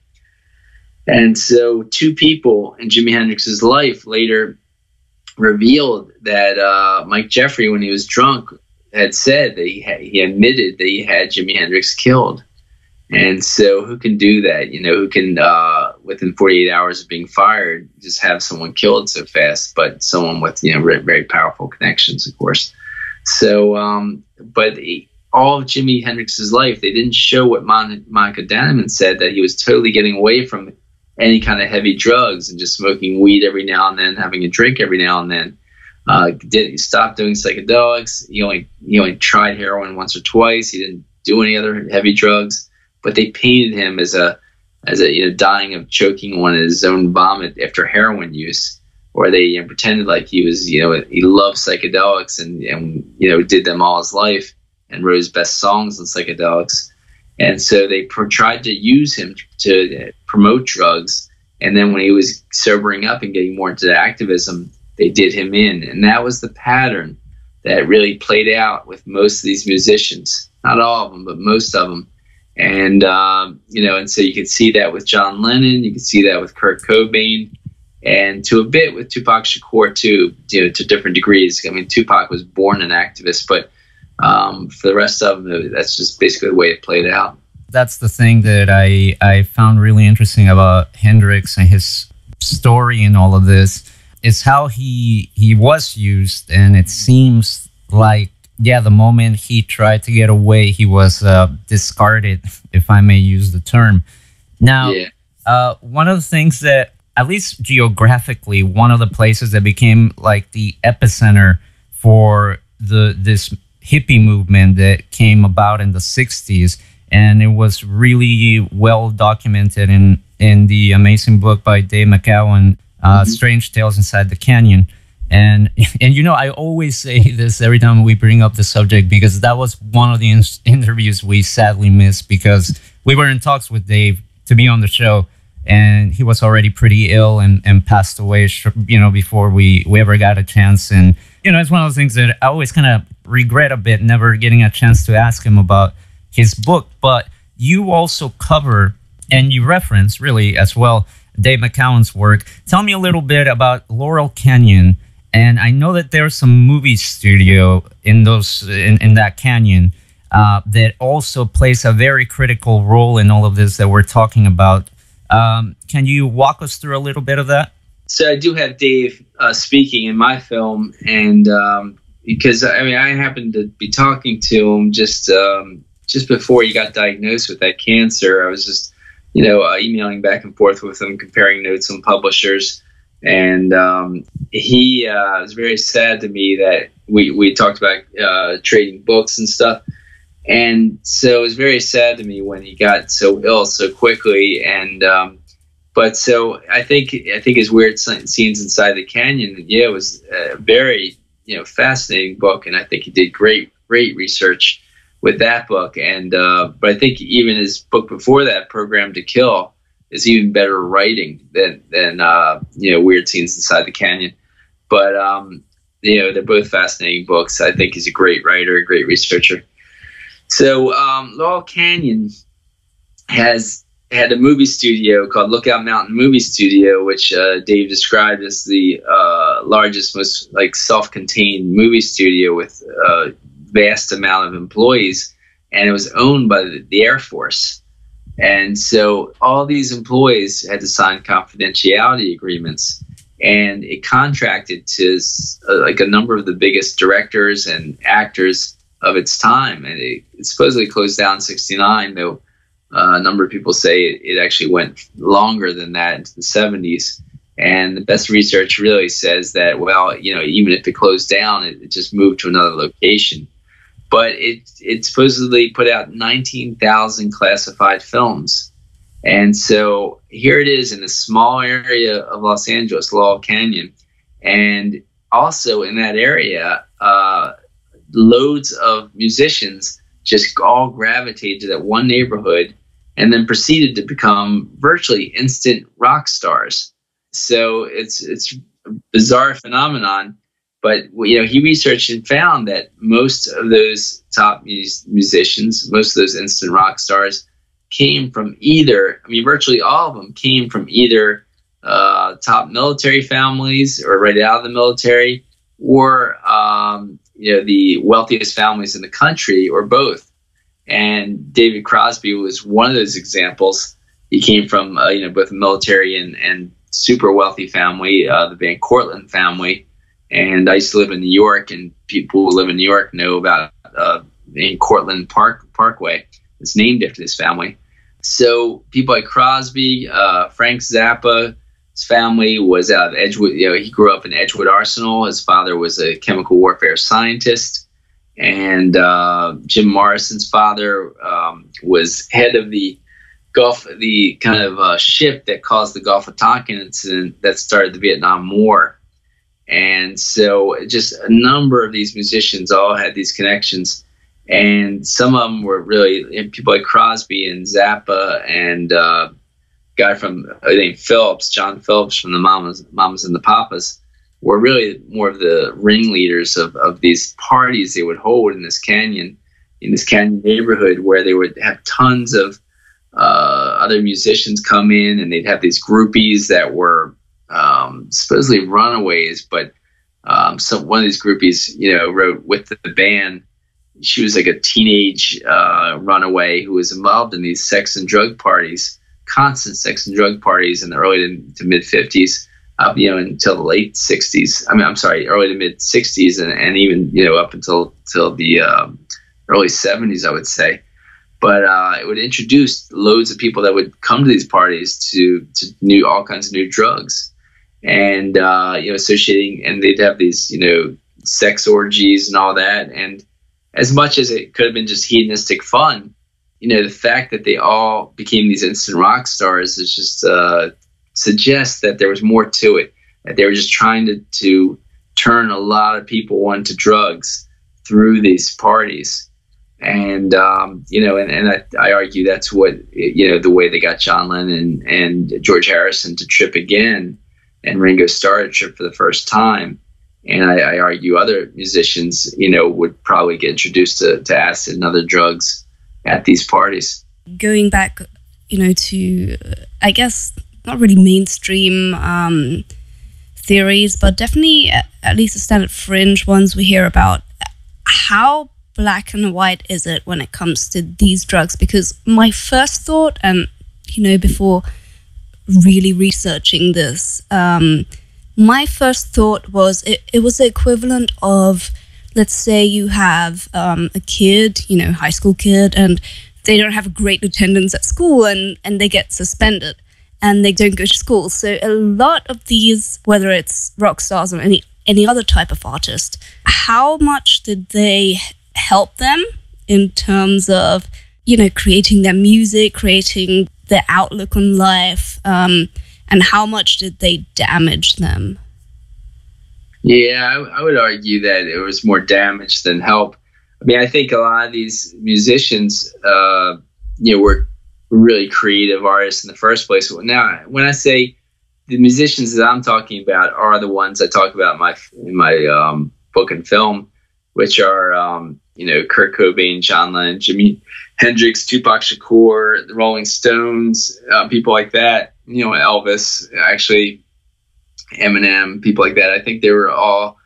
And so, two people in Jimi Hendrix's life later revealed that uh, Mike Jeffery, when he was drunk, had said that he had, he admitted that he had Jimi Hendrix killed. And so, who can do that? You know, who can uh, within 48 hours of being fired just have someone killed so fast? But someone with you know very powerful connections, of course. So, um, but he, all of Jimi Hendrix's life, they didn't show what Mon- Monica Dannemann said that he was totally getting away from any kind of heavy drugs and just smoking weed every now and then, having a drink every now and then. Uh, did stop doing psychedelics. He only he only tried heroin once or twice. He didn't do any other heavy drugs. But they painted him as a as a you know dying of choking on his own vomit after heroin use, or they you know, pretended like he was you know he loved psychedelics and and you know did them all his life and wrote his best songs on psychedelics. And so they tried to use him to promote drugs. And then when he was sobering up and getting more into activism, they did him in. And that was the pattern that really played out with most of these musicians. Not all of them, but most of them. And, um, you know, and so you can see that with John Lennon, you can see that with Kurt Cobain, and to a bit with Tupac Shakur, too, you know, to different degrees. I mean, Tupac was born an activist, but um, for the rest of them, that's just basically the way it played out. That's the thing that I, I found really interesting about Hendrix and his story and all of this is how he he was used, and it seems like yeah, the moment he tried to get away, he was uh, discarded, if I may use the term. Now, yeah. uh, one of the things that, at least geographically, one of the places that became like the epicenter for the this hippie movement that came about in the 60s and it was really well documented in in the amazing book by Dave McGowan, uh, mm-hmm. "Strange Tales Inside the Canyon." And and you know, I always say this every time we bring up the subject because that was one of the in- interviews we sadly missed because we were in talks with Dave to be on the show, and he was already pretty ill and, and passed away, you know, before we we ever got a chance. And you know, it's one of those things that I always kind of regret a bit never getting a chance to ask him about his book. But you also cover and you reference really as well Dave McGowan's work. Tell me a little bit about Laurel Canyon. And I know that there's some movie studio in those in, in that canyon uh, that also plays a very critical role in all of this that we're talking about. Um, can you walk us through a little bit of that? So I do have Dave uh, speaking in my film, and um, because I mean I happened to be talking to him just um, just before he got diagnosed with that cancer. I was just you know uh, emailing back and forth with him, comparing notes on publishers, and um, he uh, was very sad to me that we we talked about uh, trading books and stuff. And so it was very sad to me when he got so ill so quickly, and um, but so I think I think his weird scenes inside the canyon. Yeah, was a very you know fascinating book, and I think he did great great research with that book. And uh, but I think even his book before that, Program to Kill, is even better writing than than uh, you know Weird Scenes Inside the Canyon. But um, you know they're both fascinating books. I think he's a great writer, a great researcher. So um, Laurel Canyon has had a movie studio called Lookout Mountain Movie Studio, which uh, Dave described as the uh, largest, most like self-contained movie studio with a vast amount of employees, and it was owned by the, the Air Force. And so all these employees had to sign confidentiality agreements, and it contracted to uh, like a number of the biggest directors and actors of its time. And it, it supposedly closed down in '69, though uh, a number of people say it, it actually went longer than that into the 70s. And the best research really says that, well, you know, even if it closed down, it, it just moved to another location but it it supposedly put out 19,000 classified films. And so here it is in a small area of Los Angeles, Laurel Canyon, and also in that area, uh, loads of musicians just all gravitated to that one neighborhood and then proceeded to become virtually instant rock stars. So it's it's a bizarre phenomenon but you know, he researched and found that most of those top musicians, most of those instant rock stars, came from either. I mean, virtually all of them came from either uh, top military families or right out of the military, or um, you know, the wealthiest families in the country, or both. And David Crosby was one of those examples. He came from uh, you know both a military and, and super wealthy family, uh, the Van Cortlandt family and I used to live in New York, and people who live in New York know about uh, Van Cortlandt Park Parkway. It's named after this family. So people like Crosby, uh, Frank Zappa's family was out of Edgewood. You know, he grew up in Edgewood Arsenal. His father was a chemical warfare scientist, and uh, Jim Morrison's father um, was head of the Gulf, the kind of uh, ship that caused the Gulf of Tonkin incident that started the Vietnam War. And so just a number of these musicians all had these connections. And some of them were really people like Crosby and Zappa and uh, guy from I think Phillips, John Phillips from the Mamas, Mamas and the Papas, were really more of the ringleaders of, of these parties they would hold in this canyon, in this canyon neighborhood where they would have tons of uh, other musicians come in and they'd have these groupies that were um, supposedly runaways, but um, some one of these groupies, you know, wrote with the band. She was like a teenage uh, runaway who was involved in these sex and drug parties, constant sex and drug parties in the early to, to mid fifties, up you know until the late sixties. I mean, I'm sorry, early to mid sixties, and, and even you know up until till the um, early seventies, I would say but uh, it would introduce loads of people that would come to these parties to to new all kinds of new drugs and uh, you know associating and they'd have these you know sex orgies and all that. And as much as it could have been just hedonistic fun you know the fact that they all became these instant rock stars is just uh, suggests that there was more to it that they were just trying to, to turn a lot of people onto drugs through these parties. And um, you know and, and I, I, argue that's what you know the way they got john lennon and george harrison to trip again and Ringo started Trip for the first time. And I, I, argue other musicians, you know, would probably get introduced to, to acid and other drugs at these parties. Going back, you know, to, I guess, not really mainstream um, theories, but definitely at least the standard fringe ones we hear about. How black and white is it when it comes to these drugs? Because my first thought, and, you know, before really researching this, um, my first thought was it, it was the equivalent of, let's say you have um, a kid, you know, high school kid, and they don't have a great attendance at school and, and they get suspended and they don't go to school. So a lot of these, whether it's rock stars or any any other type of artist, how much did they help them in terms of you know creating their music, creating their outlook on life, um, and how much did they damage them? Yeah, I, I, would argue that it was more damage than help. I mean, I think a lot of these musicians, uh, you know, were really creative artists in the first place. Now, when I say the musicians that I'm talking about are the ones I talk about in my in my um, book and film, which are um, you know Kurt Cobain, John Lennon, Jimi Hendrix, Tupac Shakur, the Rolling Stones, uh, people like that. You know, Elvis, actually, Eminem, people like that. I think they were all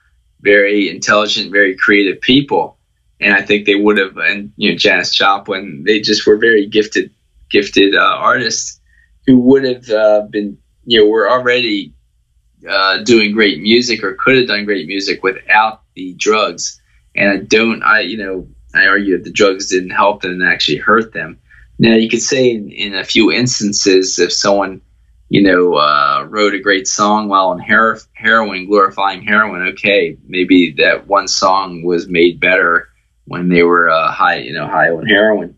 very intelligent, very creative people, and I think they would have. And you know, Janis Joplin, they just were very gifted gifted uh, artists who would have uh, been, you know, were already uh, doing great music or could have done great music without the drugs. And I don't, I, you know, I argue that the drugs didn't help them and actually hurt them. Now, you could say in, in a few instances, if someone, you know, uh, wrote a great song while on her- heroin, glorifying heroin, okay, maybe that one song was made better when they were uh, high, you know, high on heroin.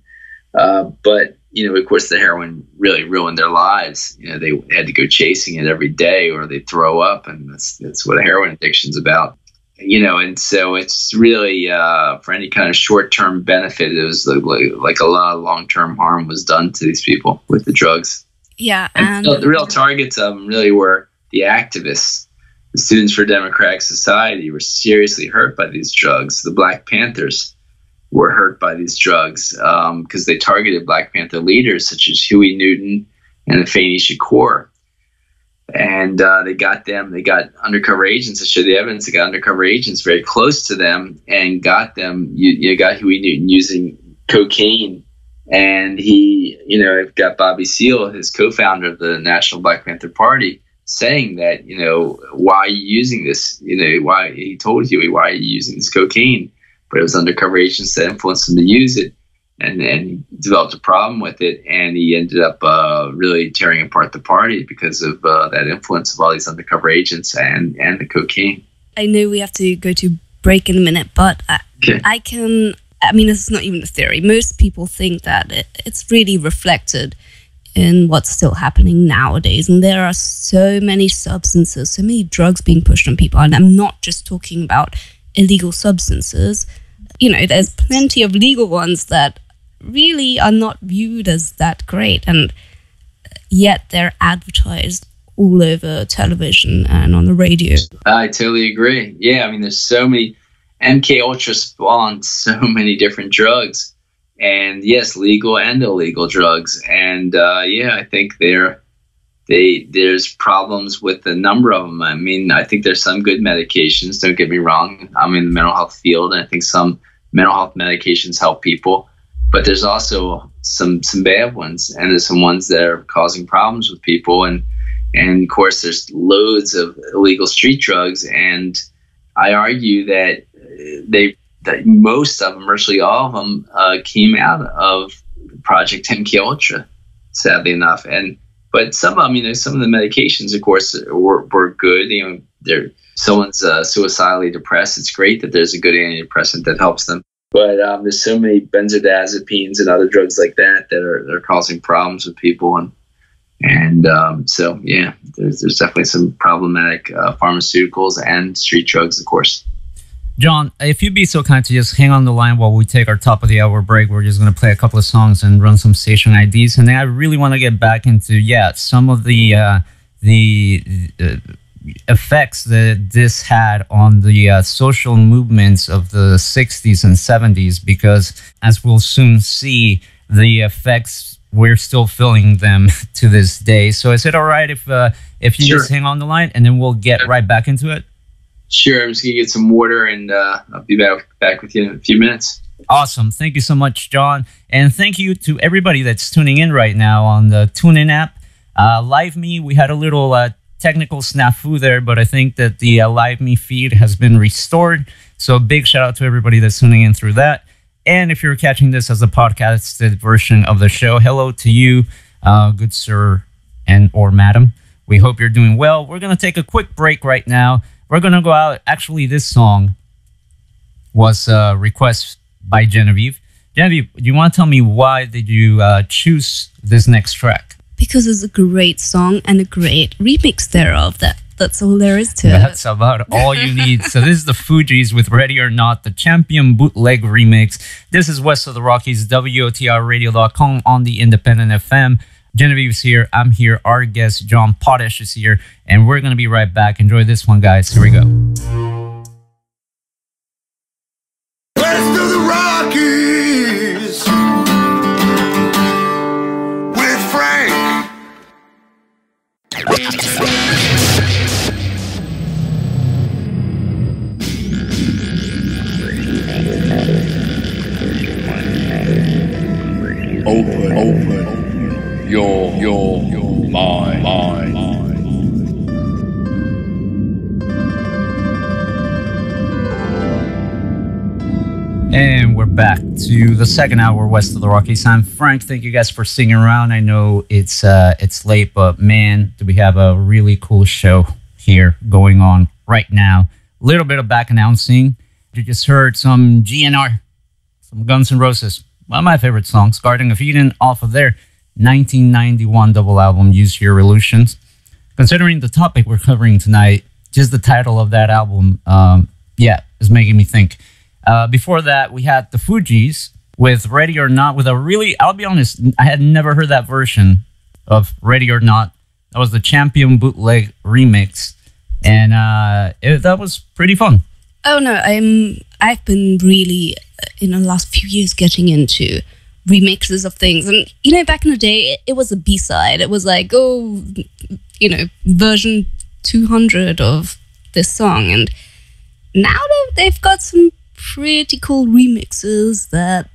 Uh, but you know, of course, the heroin really ruined their lives. You know, they had to go chasing it every day, or they throw up, and that's that's what a heroin addiction's about. You know, and so it's really uh, for any kind of short-term benefit. It was like, like a lot of long-term harm was done to these people with the drugs. Yeah, and, and the real targets of them really were the activists. The Students for Democratic Society were seriously hurt by these drugs. The Black Panthers were hurt by these drugs because um, they targeted Black Panther leaders such as Huey Newton and Afeni Shakur. And uh, they got them, they got undercover agents to show the evidence. They got undercover agents very close to them and got them, you, you got Huey Newton using cocaine. And he, you know, got Bobby Seale, his co founder of the National Black Panther Party, saying that, you know, why are you using this? You know, why he told Huey, why are you using this cocaine? but it was undercover agents that influenced him to use it and and developed a problem with it and he ended up uh, really tearing apart the party because of uh, that influence of all these undercover agents and and the cocaine I know we have to go to break in a minute, but I, Okay. I can. I mean, this is not even a theory. Most people think that it, it's really reflected in what's still happening nowadays. And there are so many substances, so many drugs being pushed on people. And I'm not just talking about illegal substances. You know, there's plenty of legal ones that really are not viewed as that great. And yet they're advertised all over television and on the radio. I totally agree. Yeah, I mean, there's so many. MK Ultra spawned so many different drugs, and yes, legal and illegal drugs. And uh, yeah, I think there, they there's problems with a number of them. I mean, I think there's some good medications. Don't get me wrong. I'm in the mental health field, and I think some mental health medications help people. But there's also some some bad ones, and there's some ones that are causing problems with people. And and of course, there's loads of illegal street drugs. And I argue that uh, they that most of them, virtually all of them, uh, came out of Project MK Ultra. Sadly enough, and but some of them, you know, some of the medications, of course, were, were good. You know, they're someone's uh, suicidally depressed. It's great that there's a good antidepressant that helps them. But um, there's so many benzodiazepines and other drugs like that that are, that are causing problems with people, and and um, so yeah, there's there's definitely some problematic uh, pharmaceuticals and street drugs, of course. John, if you'd be so kind to just hang on the line while we take our top of the hour break, we're just going to play a couple of songs and run some station IDs, and then I really want to get back into yeah some of the uh, the uh, effects that this had on the uh, social movements of the 60s and 70s, because as we'll soon see, the effects we're still feeling them to this day. So is it all right if uh, if you Sure. just hang on the line and then we'll get right back into it? Sure, I'm just gonna get some water, and uh, I'll be back back with you in a few minutes. Awesome. Thank you so much, John. And thank you to everybody that's tuning in right now on the TuneIn app. Uh, Live Me, we had a little uh, technical snafu there, but I think that the uh, Live Me feed has been restored. So big shout out to everybody that's tuning in through that. And if you're catching this as a podcasted version of the show, hello to you, uh, good sir and or madam. We hope you're doing well. We're going to take a quick break right now. We're going to go out. Actually, this song was a request by Genevieve. Genevieve, do you want to tell me why did you uh, choose this next track? Because it's a great song and a great remix thereof. That that's all there is to That's it. That's about all you need. so this is the Fugees with Ready or Not, the champion bootleg remix. This is West of the Rockies, WOTRradio.com on the Independent FM. Genevieve's here. I'm here. Our guest, John Potash, is here. And we're going to be right back. Enjoy this one, guys. Here we go. your, your mind. mind. And we're back to the second hour west of the Rockies. I'm Frank. Thank you guys for singing around. I know it's uh, it's late, but man, do we have a really cool show here going on right now. A little bit of back announcing. You just heard some GNR, some Guns N' Roses, one of my favorite songs, Garden of Eden, off of there. 1991 double album, Use Your Illusions. Considering the topic we're covering tonight, just the title of that album, um, yeah, is making me think. Uh, before that, we had the Fugees with Ready or Not, with a really, I'll be honest, I had never heard that version of Ready or Not. That was the Champion Bootleg remix, and uh, it, that was pretty fun. Oh no, I'm I've been really uh, in the last few years getting into remixes of things, and you know, back in the day, it, it was a B side. It was like, oh, you know, version 200 of this song, and now they've, got some pretty cool remixes that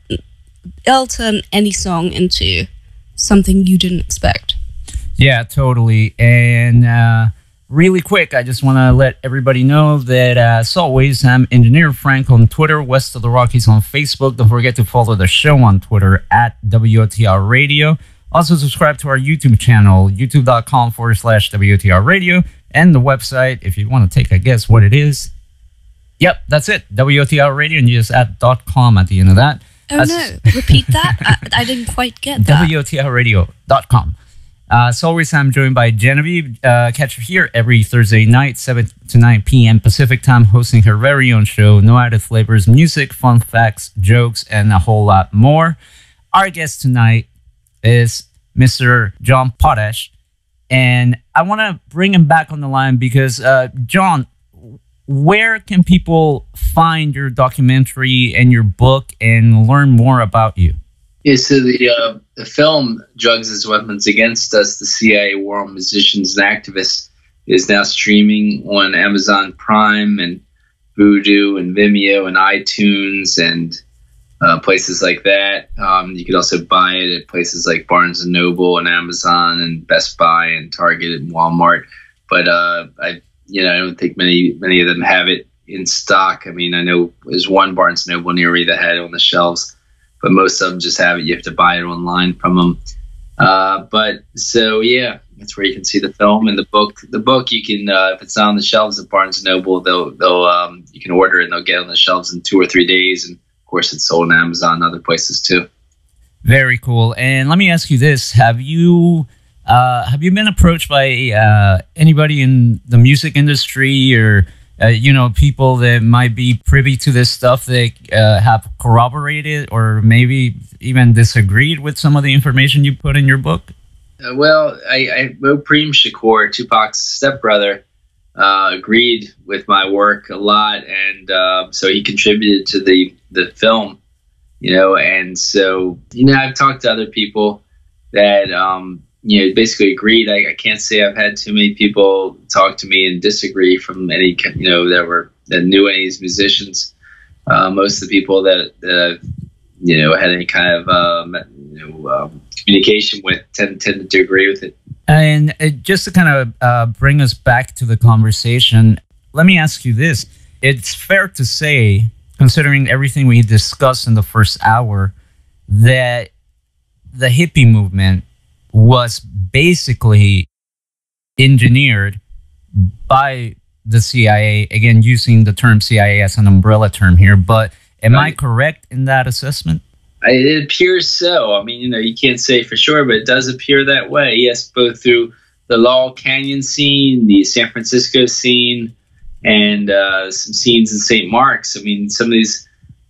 they'll turn any song into something you didn't expect. Yeah, totally. And uh, really quick, I just want to let everybody know that, uh, as always, I'm Engineer Frank on Twitter, West of the Rockies on Facebook. Don't forget to follow the show on Twitter at WOTR Radio. Also, subscribe to our YouTube channel, youtube.com forward slash WOTR Radio, and the website, if you want to take a guess what it is. Yep, that's it. WOTR Radio, and you just add dot .com at the end of that. Oh That's- no, repeat that. I, I didn't quite get that. WOTRradio.com. Uh, as always, I'm joined by Genevieve. Uh, catch her here every Thursday night, 7 to 9 p.m. Pacific time, hosting her very own show, No Added Flavors, music, fun facts, jokes, and a whole lot more. Our guest tonight is Mr. John Potash. And I want to bring him back on the line because, uh, John, where can people find your documentary and your book and learn more about you? Yeah, so the uh, the film "Drugs as Weapons Against Us: The CIA War on Musicians and Activists" is now streaming on Amazon Prime and Vudu and Vimeo and iTunes and uh, places like that. Um, you could also buy it at places like Barnes and Noble and Amazon and Best Buy and Target and Walmart. But uh, I, you know, I don't think many many of them have it in stock. I mean, I know there's one Barnes and Noble near me that had it on the shelves but most of them just have it. You have to buy it online from them. Uh, but so yeah, that's where you can see the film and the book. The book you can uh, if it's on the shelves at Barnes Noble, they'll they'll um, you can order it and they'll get on the shelves in two or three days. And of course, it's sold on Amazon and other places too. Very cool. And let me ask you this: Have you uh, have you been approached by uh, anybody in the music industry or uh, you know people that might be privy to this stuff that uh, have corroborated or maybe even disagreed with some of the information you put in your book? Uh, well, I, I Mopreme Shakur, Tupac's stepbrother, uh, agreed with my work a lot, and uh, so he contributed to the the film. You know, and so you know, I've talked to other people that um, you know basically agreed. I, I can't say I've had too many people talk to me and disagree from any you know that were that knew any of these musicians. Uh, most of the people that that I've you know had any kind of um, you know um, communication with tend tended to agree with it. And uh, just to kind of uh, bring us back to the conversation, let me ask you this: It's fair to say, considering everything we discussed in the first hour, that the hippie movement was basically engineered by the CIA. Again, using the term CIA as an umbrella term here, but am I correct in that assessment? It appears so. I mean, you know, you can't say for sure, but it does appear that way. Yes, both through the Laurel Canyon scene, the San Francisco scene, and uh, some scenes in St. Mark's. I mean, some of these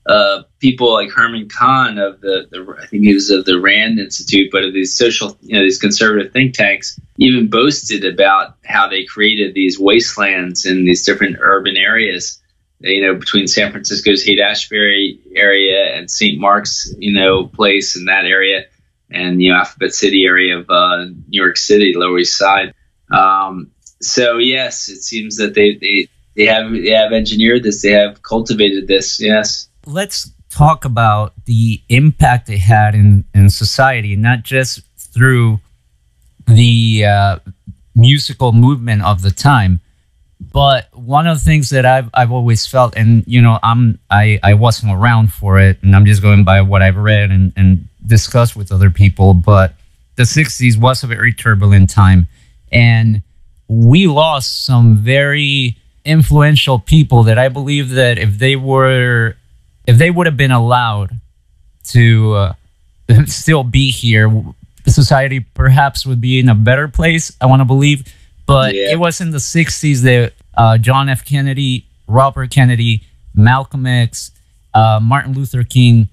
uh, people like Herman Kahn of the, the, I think he was of the Rand Institute, but of these social, you know, these conservative think tanks, even boasted about how they created these wastelands in these different urban areas you know, between San Francisco's Haight Ashbury area and St. Mark's, you know, place in that area, and you know, Alphabet City area of uh, New York City, Lower East Side. Um, so yes, it seems that they, they they have they have engineered this, they have cultivated this. Yes. Let's talk about the impact it had in, in society, not just through the uh, musical movement of the time, But one of the things that I've I've always felt, and you know, I'm I I wasn't around for it, and I'm just going by what I've read and and discussed with other people. But the '60s was a very turbulent time, and we lost some very influential people that I believe that if they were if they would have been allowed to uh, still be here, society perhaps would be in a better place. I want to believe, but Yeah. it was in the '60s that uh, John F. Kennedy, Robert Kennedy, Malcolm X, uh, Martin Luther King,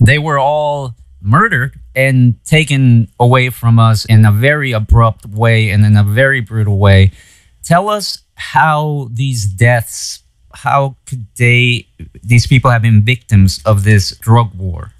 they were all murdered and taken away from us in a very abrupt way and in a very brutal way. Tell us how these deaths, how could they, these people have been victims of this drug war?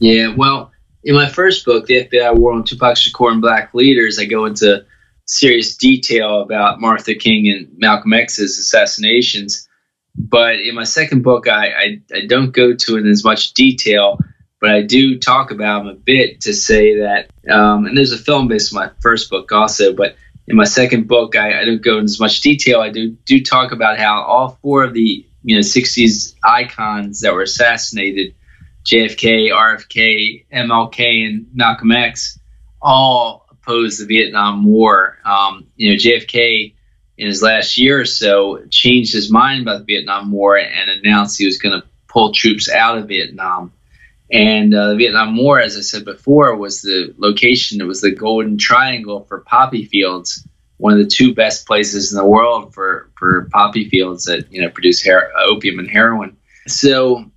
Yeah, well, in my first book, The FBI War on Tupac Shakur and Black Leaders, I go into serious detail about Martin King and Malcolm X's assassinations. But in my second book, I, I, I don't go to it in as much detail, but I do talk about them a bit to say that, um, and there's a film based on my first book also, but in my second book, I, I don't go into as much detail. I do do talk about how all four of the you know 60s icons that were assassinated JFK, RFK, MLK, and Malcolm X all opposed the Vietnam War. Um, you know, JFK in his last year or so changed his mind about the Vietnam War and announced he was going to pull troops out of Vietnam. And uh, the Vietnam War, as I said before, was the location. It was the Golden Triangle for poppy fields, one of the two best places in the world for for poppy fields that you know produce her- opium and heroin. So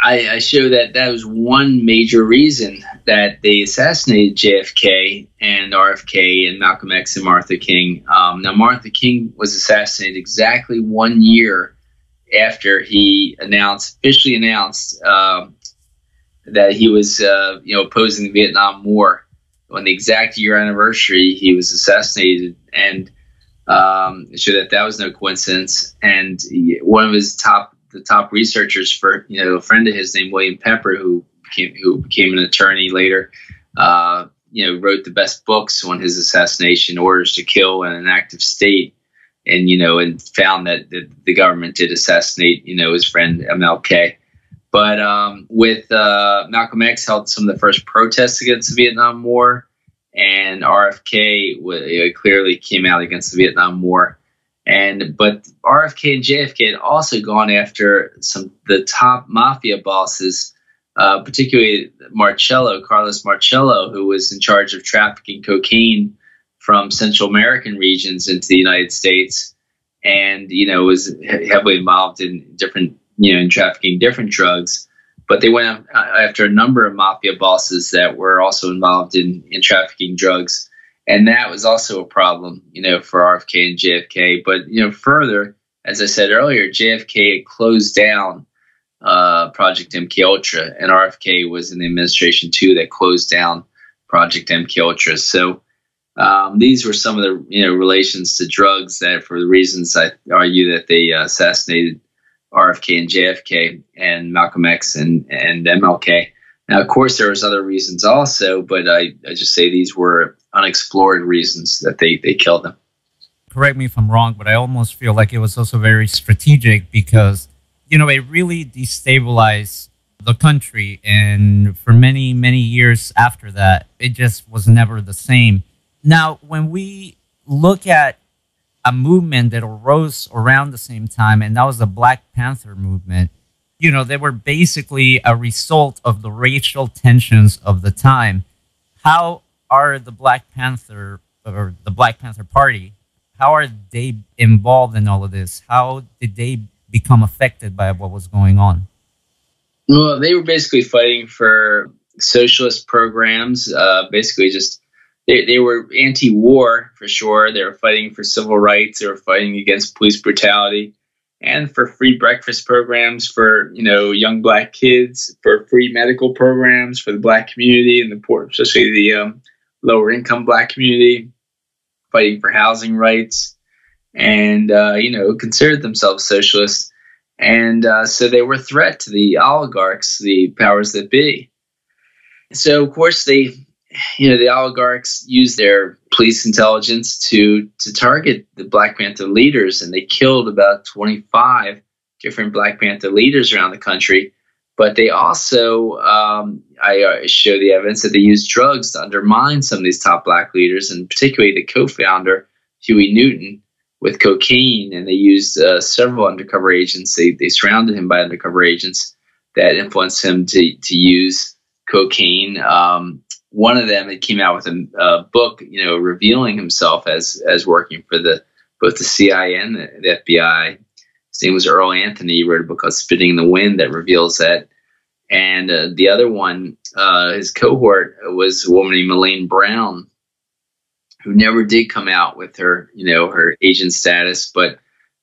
I, I show that that was one major reason that they assassinated JFK and RFK and Malcolm X and Martin King. Um, now, Martin King was assassinated exactly one year after he announced, officially announced, um, that he was, uh, you know, opposing the Vietnam War. On the exact year anniversary, he was assassinated, and um, show that that was no coincidence. And he- one of his top the top researchers for you know a friend of his named William Pepper who became who became an attorney later uh, you know wrote the best books on his assassination orders to kill in An Act of State and you know and found that the, the government did assassinate you know his friend MLK but um, with uh, Malcolm X held some of the first protests against the Vietnam War and RFK know, clearly came out against the Vietnam War. And but RFK and JFK had also gone after some the top mafia bosses, uh, particularly Marcello, Carlos Marcello, who was in charge of trafficking cocaine from Central American regions into the United States, and you know was heavily involved in different you know in trafficking different drugs. But they went after a number of mafia bosses that were also involved in in trafficking drugs and that was also a problem, you know, for RFK and JFK. But you know, further, as I said earlier, JFK had closed down uh, Project MK Ultra, and RFK was in the administration too that closed down Project MK Ultra. So um, these were some of the you know relations to drugs that, for the reasons I argue that they uh, assassinated RFK and JFK and Malcolm X and and MLK. Now, of course, there was other reasons also, but I, I just say these were unexplored reasons that they, they killed them. correct me if I'm wrong, but I almost feel like it was also very strategic because, you know, it really destabilized the country. And for many, many years after that, it just was never the same. Now, when we look at a movement that arose around the same time, and that was the Black Panther movement, you know, they were basically a result of the racial tensions of the time. How are the Black Panther or the Black Panther Party how are they involved in all of this? How did they become affected by what was going on? Well, they were basically fighting for socialist programs. Uh, basically, just they, they were anti-war for sure. They were fighting for civil rights. They were fighting against police brutality, and for free breakfast programs for you know young black kids, for free medical programs for the black community and the poor, especially the um, lower income black community. Fighting for housing rights, and uh, you know considered themselves socialists and uh, so they were a threat to the oligarchs, the powers that be. So of course they you know the oligarchs used their police intelligence to to target the Black Panther leaders, and they killed about 25 different Black Panther leaders around the country. But they also, um, I uh, show the evidence that they used drugs to undermine some of these top Black leaders, and particularly the co-founder Huey Newton with cocaine, and they used uh, several undercover agents. They they surrounded him by undercover agents that influenced him to to use cocaine. Um, one of them, it came out with a, a, book, you know, revealing himself as as working for the both the CIA and the, the FBI. His name was Earl Anthony. He wrote a book called "Spitting in the Wind" that reveals that. And uh, the other one, uh, his cohort was a woman named Elaine Brown, who never did come out with her, you know, her agent status, but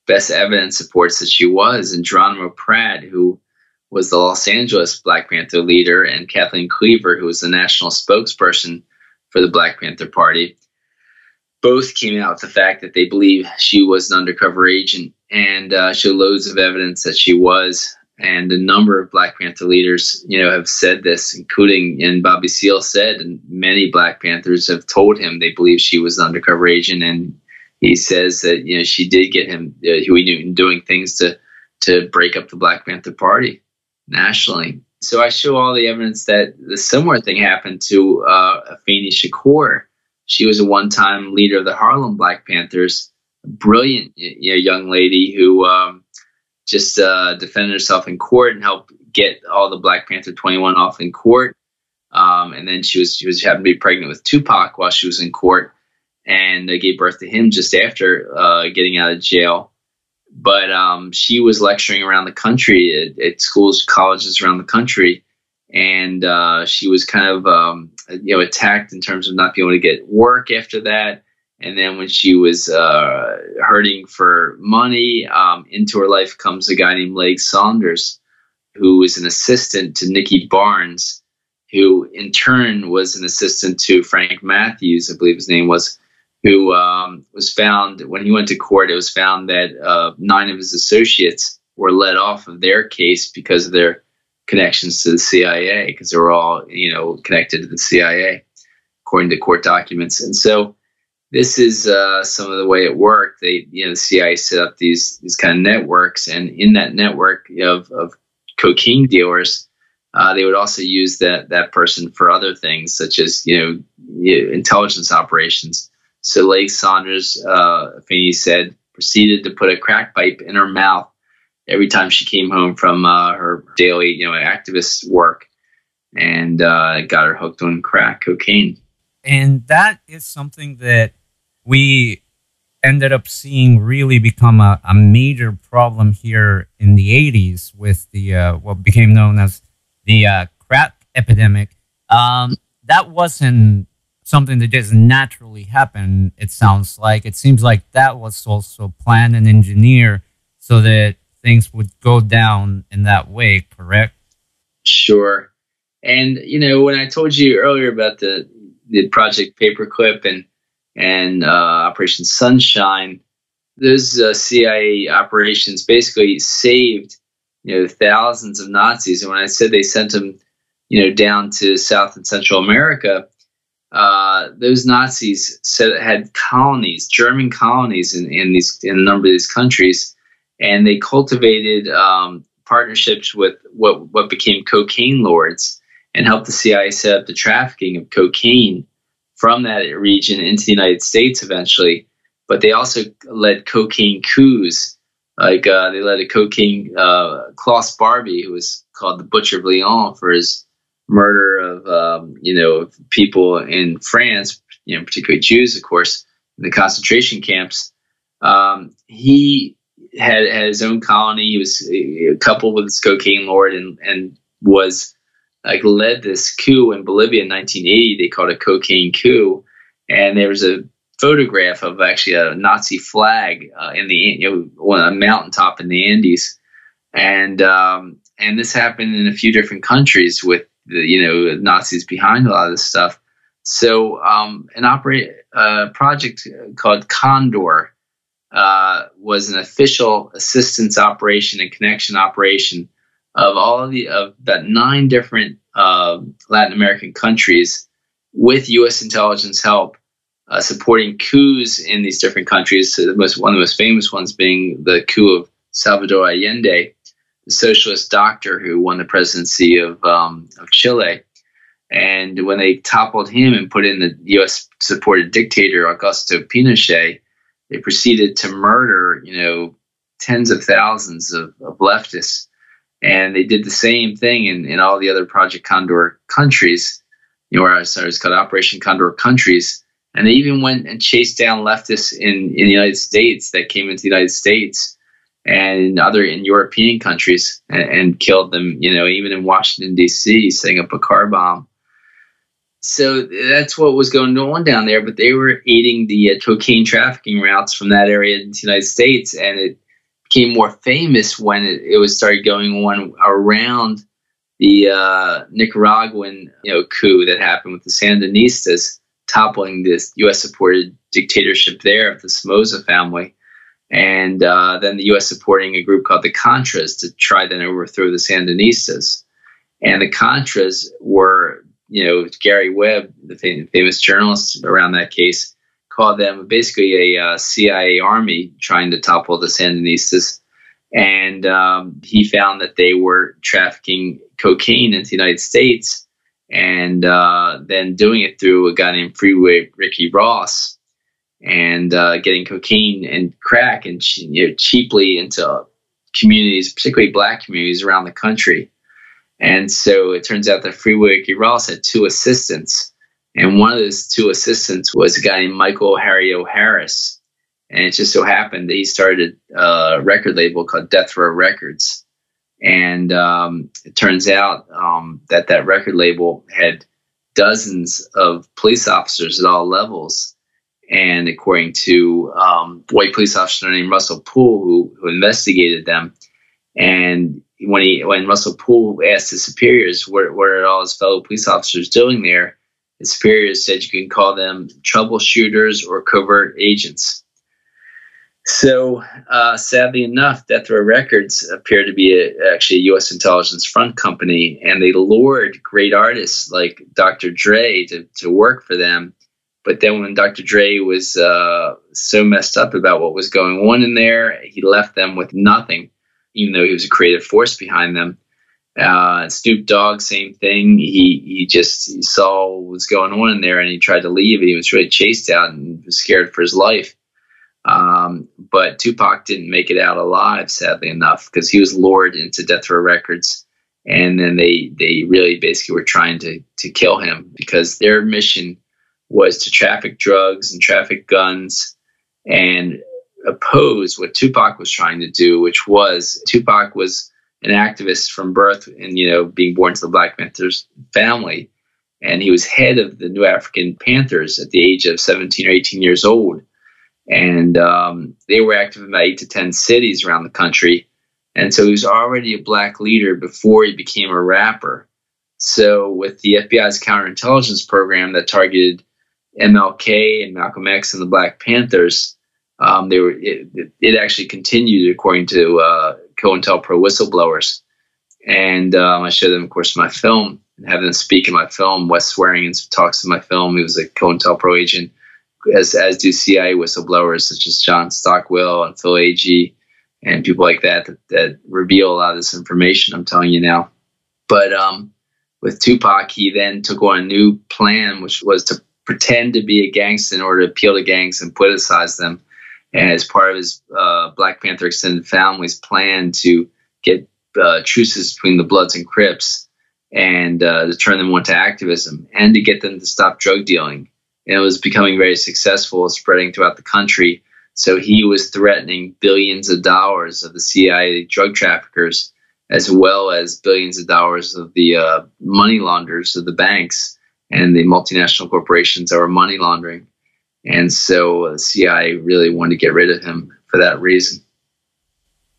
best evidence supports that she was. And Geronimo Pratt, who was the Los Angeles Black Panther leader, and Kathleen Cleaver, who was the national spokesperson for the Black Panther Party. Both came out with the fact that they believe she was an undercover agent and uh, showed loads of evidence that she was. And a number of Black Panther leaders, you know, have said this, including and Bobby Seale said, and many Black Panthers have told him they believe she was an undercover agent, and he says that you know she did get him uh, Huey Newton doing things to to break up the Black Panther Party nationally. So I show all the evidence that the similar thing happened to uh, Afeni Shakur. She was a one-time leader of the Harlem Black Panthers, a brilliant you know, young lady who um, just uh, defended herself in court and helped get all the Black Panther 21 off in court. Um, and then she was she was happened to be pregnant with Tupac while she was in court, and they gave birth to him just after uh, getting out of jail but um, she was lecturing around the country at, at, schools, colleges around the country, and uh, she was kind of um, you know attacked in terms of not being able to get work after that. And then when she was uh, hurting for money, um, into her life comes a guy named Leg Saunders, who was an assistant to Nicky Barnes, who in turn was an assistant to Frank Matthews, I believe his name was who um, was found when he went to court. It was found that uh, nine of his associates were let off of their case because of their connections to the CIA, because they were all you know connected to the CIA, according to court documents. And so this is uh, some of the way it worked. They, you know, the CIA set up these these kind of networks, and in that network of, of cocaine dealers. Uh, they would also use that that person for other things, such as you know intelligence operations. So Leg Saunders, uh, Feeney said, proceeded to put a crack pipe in her mouth every time she came home from uh, her daily, you know, activist work, and uh, got her hooked on crack cocaine. And that is something that we ended up seeing really become a, a major problem here in the 80s with the uh, what became known as the uh, crack epidemic. Um, that wasn't something that just naturally happened. It sounds like it seems like that was also planned and engineered so that things would go down in that way. Correct? Sure. And you know, when I told you earlier about the the project Paperclip and and uh, Operation Sunshine, those uh, CIA operations basically saved you know thousands of Nazis. And when I said they sent them, you know, down to South and Central America, uh, those Nazis said had colonies, German colonies in, in these in a number of these countries, and they cultivated um, partnerships with what what became cocaine lords and helped the CIA set up the trafficking of cocaine from that region into the United States eventually. But they also led cocaine coups. Like uh, they led a cocaine uh, Klaus Barbie, who was called the Butcher of Lyon for his murder of um, you know people in France, you know particularly Jews, of course, in the concentration camps. Um, he had, had his own colony. He was uh, coupled with this cocaine lord and and was like led this coup in Bolivia in 1980. They called it a cocaine coup, and there was a photograph of actually a Nazi flag uh, in the you know on a mountaintop in the Andes, and um, and this happened in a few different countries with the you know Nazis behind a lot of this stuff. So um, an operate uh, project called Condor uh, was an official assistance operation and connection operation of all of the of about nine different uh, Latin American countries with U.S. intelligence help, uh, supporting coups in these different countries. So the most, one of the most famous ones being the coup of Salvador Allende, socialist doctor who won the presidency of, um, of Chile. And when they toppled him and put in the U.S. supported dictator Augusto Pinochet, they proceeded to murder, you know, tens of thousands of, of leftists. And they did the same thing in, in all the other Project Condor countries, you know, or sorry, it's called Operation Condor countries. And they even went and chased down leftists in, in the United States that came into the United States and other in European countries and, and killed them, you know, even in Washington, D.C., setting up a car bomb so that's what was going on down there. But they were aiding the uh, cocaine trafficking routes from that area into the United States, and it became more famous when it, it was started going on around the uh, Nicaraguan you know coup that happened with the Sandinistas toppling this U.S. supported dictatorship there of the Somoza family. And uh, then the U.S. supporting a group called the Contras to try then overthrow the Sandinistas. And the Contras were you know, Gary Webb, the famous journalist around that case, called them basically a uh, CIA army trying to topple the Sandinistas. And um, he found that they were trafficking cocaine into the United States and uh, then doing it through a guy named Freeway Ricky Ross and uh, getting cocaine and crack and you know, cheaply into communities, particularly black communities around the country. And so it turns out that Freeway Ricky Ross had two assistants. And one of those two assistants was a guy named Michael Harry-O Harris. And it just so happened that he started a record label called Death Row Records. And um, it turns out um, that that record label had dozens of police officers at all levels. And according to um, white police officer named Russell Poole, who, who investigated them, and when he when Russell Poole asked his superiors what, what are all his fellow police officers doing there, his superiors said you can call them troubleshooters or covert agents. So, uh, sadly enough, Death Row Records appeared to be a, actually a U.S. intelligence front company, and they lured great artists like Dr. Dre to, to work for them. But then, when Dr. Dre was uh, so messed up about what was going on in there, he left them with nothing even though he was a creative force behind them. Uh, Snoop Dogg, same thing. He he just he saw what was going on in there, and he tried to leave. And he was really chased out and was scared for his life. Um, but Tupac didn't make it out alive, sadly enough, because he was lured into Death Row Records, and then they they really basically were trying to to kill him because their mission was to traffic drugs and traffic guns and oppose what Tupac was trying to do, which was Tupac was an activist from birth and you know being born to the Black Panthers family, and he was head of the New African Panthers at the age of 17 or 18 years old, and um, they were active in about eight to ten cities around the country, and so he was already a black leader before he became a rapper. So with the FBI's counterintelligence program that targeted MLK and Malcolm X and the Black Panthers um, they were it, it, actually continued according to uh, COINTELPRO whistleblowers, and um, I showed them, of course, my film and have them speak in my film. Wes Swearingen talks in my film. He was a COINTELPRO agent, as as do CIA whistleblowers such as John Stockwell and Phil Agee and people like that, that that reveal a lot of this information. I'm telling you now, but um, with Tupac, he then took on a new plan, which was to pretend to be a gangster in order to appeal to gangs and politicize them and as part of his uh, Black Panther extended family's plan to get uh, truces between the Bloods and Crips and uh, to turn them on to activism and to get them to stop drug dealing. And it was becoming very successful, spreading throughout the country. So he was threatening billions of dollars of the CIA drug traffickers, as well as billions of dollars of the uh, money launderers of the banks and the multinational corporations that were money laundering. And so uh, the CIA really wanted to get rid of him for that reason.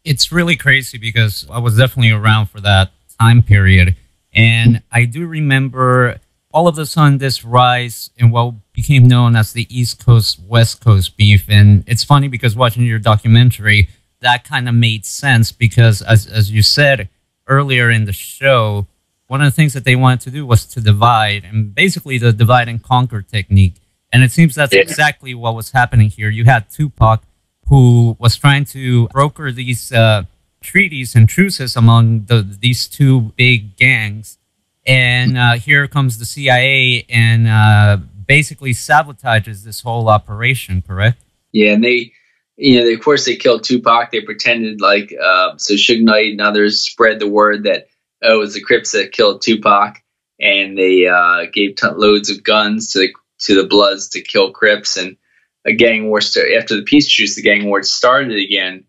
It's really crazy because I was definitely around for that time period. And I do remember all of a sudden this rise in what became known as the East Coast West Coast beef. And it's funny because watching your documentary, that kind of made sense because, as, as you said earlier in the show, one of the things that they wanted to do was to divide, and basically the divide and conquer technique. And it seems that's Yeah. exactly what was happening here. You had Tupac, who was trying to broker these uh, treaties and truces among the, these two big gangs. And uh, here comes the CIA and uh, basically sabotages this whole operation, correct? Yeah, and they, you know, they, of course, they killed Tupac. They pretended like uh, so Suge Knight and others spread the word that it was the Crips that killed Tupac, and they uh, gave ton loads of guns to the to the Bloods to kill Crips, and a gang war st- after the peace truce, the gang war started again.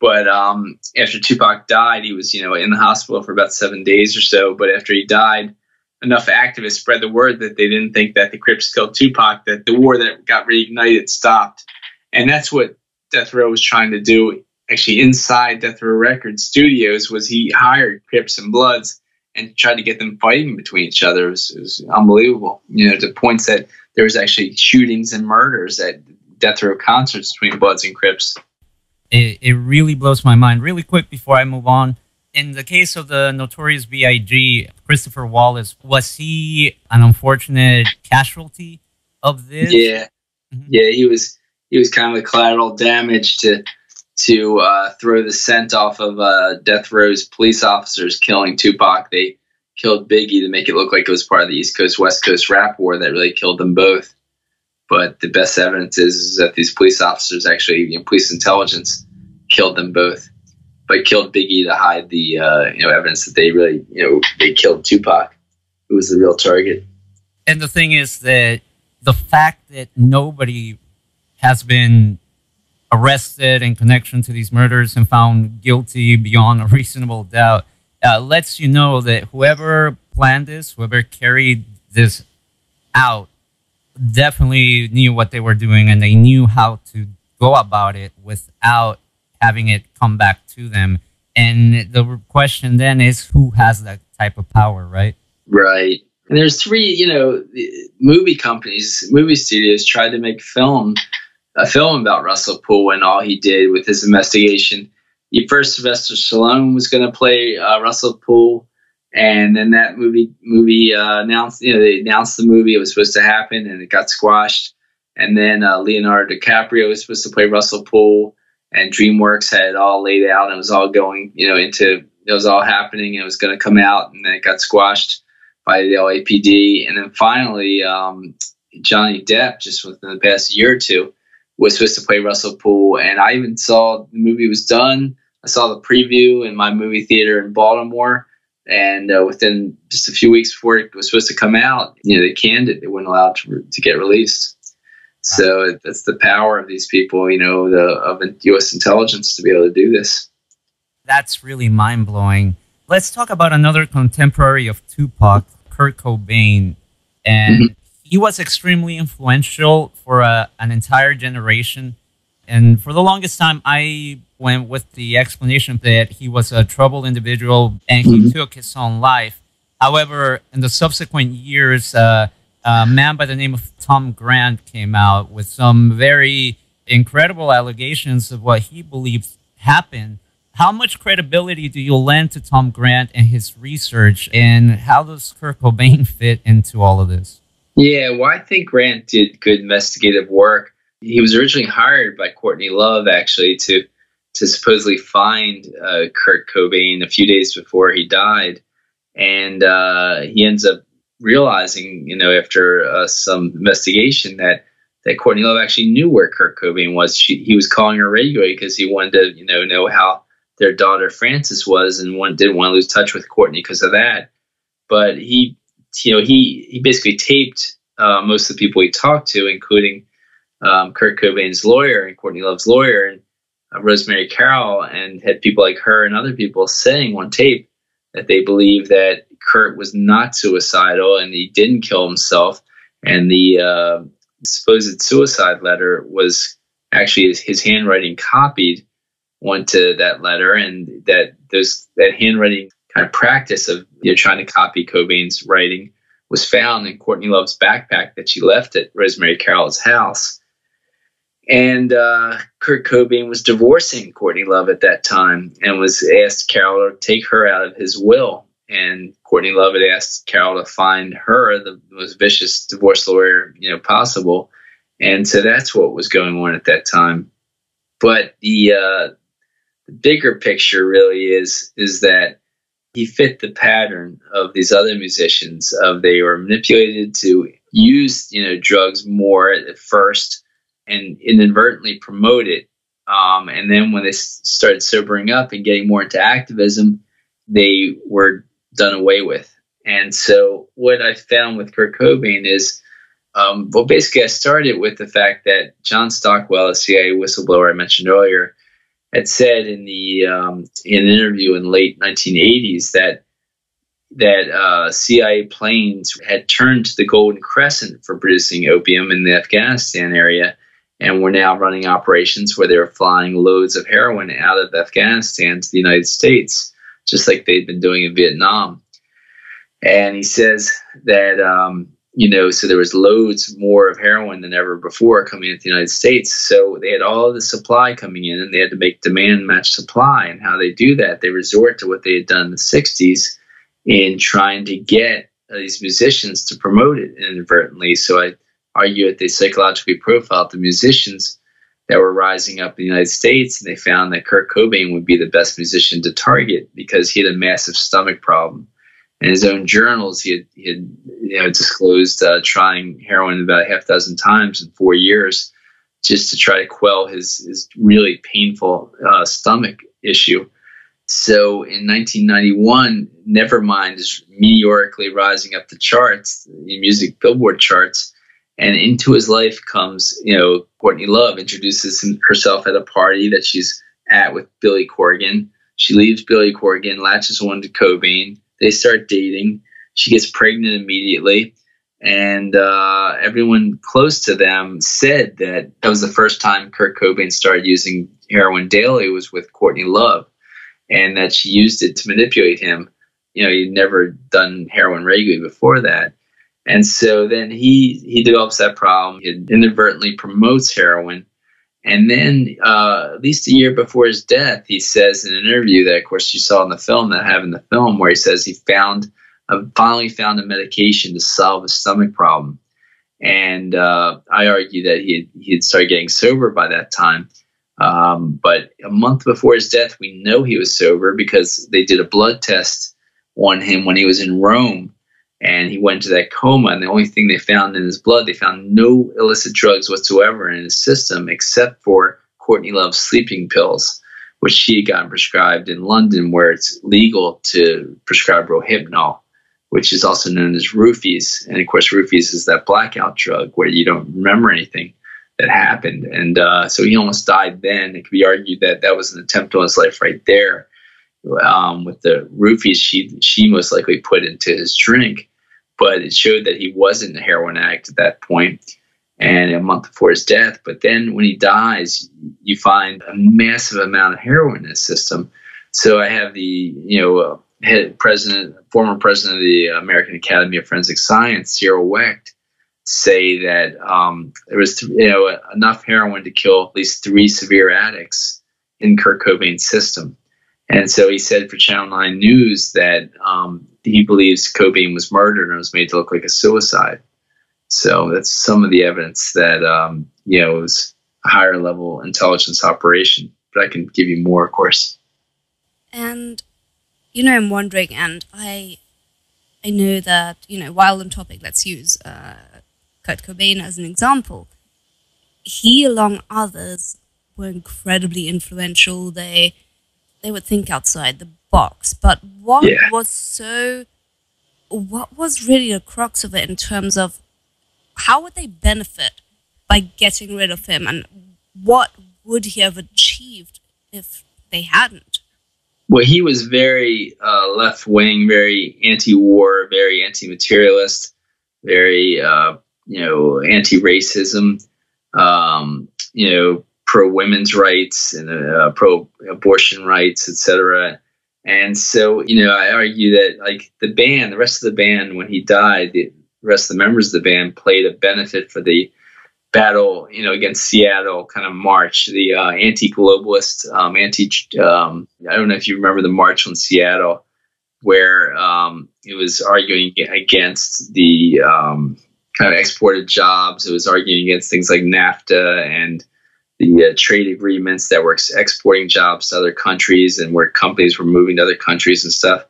But um, after Tupac died, he was you know in the hospital for about seven days or so. But after he died, enough activists spread the word that they didn't think that the Crips killed Tupac, that the war that got reignited stopped. And that's what Death Row was trying to do. Actually, inside Death Row Records studios, was he hired Crips and Bloods and tried to get them fighting between each other. It was, it was unbelievable. You know, to points that there was actually shootings and murders at Death Row concerts between Bloods and Crips. it, it really blows my mind. Really quick before I move on, in the case of the notorious B.I.G., Christopher Wallace, was he an unfortunate casualty of this? Yeah, Mhm. yeah, he was he was kind of collateral damage to to uh, throw the scent off of uh, Death Row's police officers killing Tupac. They killed Biggie to make it look like it was part of the East Coast West Coast rap war that really killed them both. But the best evidence is, is that these police officers actually, you know, police intelligence killed them both, but killed Biggie to hide the uh, you know evidence that they really you know they killed Tupac, who was the real target. And the thing is that the fact that nobody has been arrested in connection to these murders and found guilty beyond a reasonable doubt uh, lets you know that whoever planned this, whoever carried this out, definitely knew what they were doing and they knew how to go about it without having it come back to them. And the question then is who has that type of power, right? Right. And there's three, you know, movie companies, movie studios tried to make film a film about Russell Poole and all he did with his investigation. You first Sylvester Stallone was going to play uh, Russell Poole, and then that movie movie uh, announced, you know, they announced the movie it was supposed to happen, and it got squashed. And then uh, Leonardo DiCaprio was supposed to play Russell Poole, and DreamWorks had it all laid out, and it was all going, you know, into it was all happening, and it was going to come out, and then it got squashed by the LAPD, and then finally um, Johnny Depp, just within the past year or two, was supposed to play Russell Poole, and I even saw the movie was done. I saw the preview in my movie theater in Baltimore, and uh, within just a few weeks before it was supposed to come out, you know, they canned it; they weren't allowed to, to get released. So that's the power of these people, you know, the of U.S. intelligence to be able to do this. That's really mind blowing. Let's talk about another contemporary of Tupac, Kurt Cobain. And he was extremely influential for a, an entire generation. And for the longest time, I went with the explanation that he was a troubled individual and he mm-hmm. took his own life. However, in the subsequent years, uh, uh, a man by the name of Tom Grant came out with some very incredible allegations of what he believes happened. How much credibility do you lend to Tom Grant and his research, and how does Kurt Cobain fit into all of this? Yeah, well, I think Grant did good investigative work. He was originally hired by Courtney Love, actually, to to supposedly find uh, Kurt Cobain a few days before he died, and uh, he ends up realizing, you know, after uh, some investigation that that Courtney Love actually knew where Kurt Cobain was. She, he was calling her regularly because he wanted to, you know, know how their daughter Frances was, and one didn't want to lose touch with Courtney because of that. But he, you know, he he basically taped uh, most of the people he talked to, including um, Kurt Cobain's lawyer and Courtney Love's lawyer and uh, Rosemary Carroll, and had people like her and other people saying on tape that they believe that Kurt was not suicidal and he didn't kill himself, and the uh, supposed suicide letter was actually his, his handwriting copied onto that letter, and that those that handwriting kind of practice of you know trying to copy Cobain's writing was found in Courtney Love's backpack that she left at Rosemary Carroll's house. And uh, Kurt Cobain was divorcing Courtney Love at that time and was asked Carroll to take her out of his will. And Courtney Love had asked Carroll to find her the most vicious divorce lawyer you know possible, and so that's what was going on at that time. But the uh, the bigger picture really is is that he fit the pattern of these other musicians of they were manipulated to use you know drugs more at first and inadvertently promote it. Um, and then when they started sobering up and getting more into activism they were done away with. And so what i found with kurt cobain is um, well basically i started with the fact that john stockwell a cia whistleblower i mentioned earlier had said in the um, in an interview in the late 1980s that that uh, CIA planes had turned to the Golden Crescent for producing opium in the Afghanistan area, and were now running operations where they were flying loads of heroin out of Afghanistan to the United States, just like they'd been doing in Vietnam. And he says that um, you know, so there was loads more of heroin than ever before coming into the United States. So they had all the supply coming in, and they had to make demand match supply. And how they do that, they resort to what they had done in the '60s in trying to get these musicians to promote it inadvertently. So I argue that they psychologically profiled the musicians that were rising up in the United States, and they found that Kurt Cobain would be the best musician to target because he had a massive stomach problem in his own journals, he had, he had you know, disclosed uh, trying heroin about a half dozen times in four years just to try to quell his, his really painful uh, stomach issue. So in 1991, Nevermind is meteorically rising up the charts, the music billboard charts, and into his life comes, you know, Courtney Love introduces herself at a party that she's at with Billy Corgan. She leaves Billy Corgan, latches on to Cobain, they start dating. She gets pregnant immediately. And uh, everyone close to them said that that was the first time Kurt Cobain started using heroin daily was with Courtney Love, and that she used it to manipulate him. You know, he'd never done heroin regularly before that. And so then he he develops that problem. He inadvertently promotes heroin and then, uh, at least a year before his death, he says in an interview that, of course, you saw in the film that I have in the film, where he says he found, uh, finally found a medication to solve his stomach problem. And uh, I argue that he had, he had started getting sober by that time. Um, but a month before his death, we know he was sober because they did a blood test on him when he was in Rome and he went into that coma. And the only thing they found in his blood, they found no illicit drugs whatsoever in his system except for Courtney Love's sleeping pills, which she had gotten prescribed in London, where it's legal to prescribe Rohypnol, which is also known as roofies. And of course, roofies is that blackout drug where you don't remember anything that happened. And uh, so he almost died then. It could be argued that that was an attempt on his life right there. Um, with the roofies she she most likely put into his drink but it showed that he wasn't a heroin addict at that point and a month before his death. But then when he dies, you find a massive amount of heroin in his system. So I have the, you know, uh, head president, former president of the American Academy of Forensic Science, Cyril Wecht, say that um, there was, you know, enough heroin to kill at least three severe addicts in Kurt Cobain's system. And so he said for Channel 9 News that um, he believes Cobain was murdered and was made to look like a suicide. So that's some of the evidence that, um, you know, it was a higher level intelligence operation. But I can give you more, of course. And, you know, I'm wondering, and I, I know that, you know, while on topic, let's use uh, Kurt Cobain as an example. He, along others, were incredibly influential. They they would think outside the box. But what yeah. was so, what was really the crux of it in terms of how would they benefit by getting rid of him, and what would he have achieved if they hadn't? Well, he was very uh, left wing, very anti war, very anti materialist, very, uh, you know, anti racism, um, you know, pro women's rights and uh, pro abortion rights, etc. And so, you know, I argue that like the band, the rest of the band, when he died, the rest of the members of the band played a benefit for the battle, you know, against Seattle kind of march, the uh, anti-globalist, um, anti. Um, I don't know if you remember the march on Seattle where um, it was arguing against the um, kind of exported jobs. It was arguing against things like NAFTA and the uh, trade agreements that were exporting jobs to other countries and where companies were moving to other countries and stuff.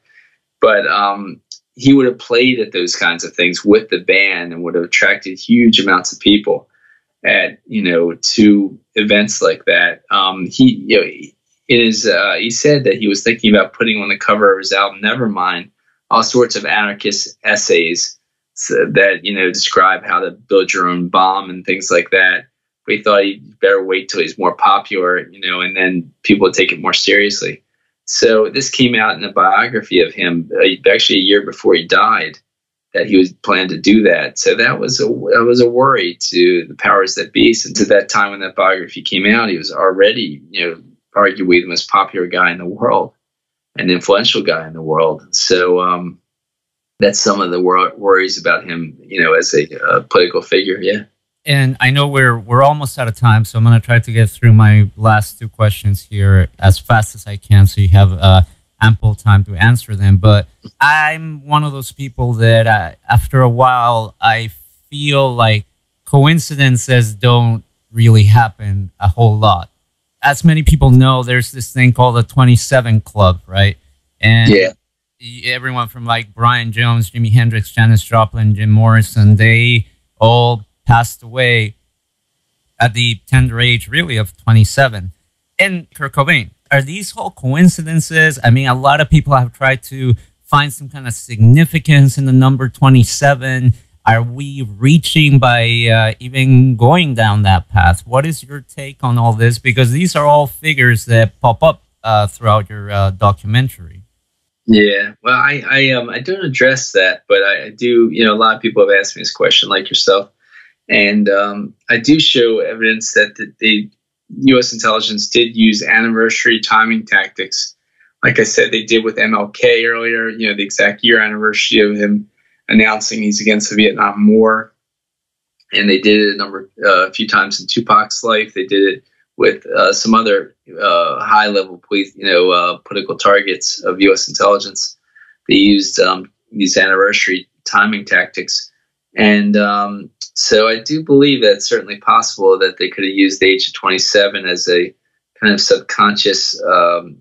But um, he would have played at those kinds of things with the band and would have attracted huge amounts of people at you know to events like that. Um, he you know in his uh, he said that he was thinking about putting on the cover of his album Nevermind all sorts of anarchist essays that you know describe how to build your own bomb and things like that we thought he'd better wait till he's more popular, you know, and then people would take it more seriously. So this came out in a biography of him, uh, actually a year before he died, that he was planned to do that. So that was a that was a worry to the powers that be. Since at that time when that biography came out, he was already, you know, arguably the most popular guy in the world, an influential guy in the world. So um, that's some of the wor- worries about him, you know, as a uh, political figure. Yeah and I know we're we're almost out of time, so I'm gonna try to get through my last two questions here as fast as I can, so you have uh, ample time to answer them. But I'm one of those people that uh, after a while I feel like coincidences don't really happen a whole lot. As many people know, there's this thing called the 27 Club, right? And yeah. everyone from like Brian Jones, Jimi Hendrix, Janis Joplin, Jim Morrison, they all passed away at the tender age, really, of 27. And Kurt Cobain. Are these all coincidences? I mean, a lot of people have tried to find some kind of significance in the number 27. Are we reaching by uh, even going down that path? What is your take on all this? Because these are all figures that pop up uh, throughout your uh, documentary. Yeah, well, I I um I don't address that, but I, I do. You know, a lot of people have asked me this question, like yourself. And um, I do show evidence that the, the, U.S. intelligence did use anniversary timing tactics. Like I said, they did with MLK earlier, you know, the exact year anniversary of him announcing he's against the Vietnam War. And they did it a number, uh, a few times in Tupac's life. They did it with uh, some other uh, high-level police, you know, uh, political targets of U.S. intelligence. They used um, these anniversary timing tactics, and um, so I do believe that it's certainly possible that they could have used the age of 27 as a kind of subconscious um,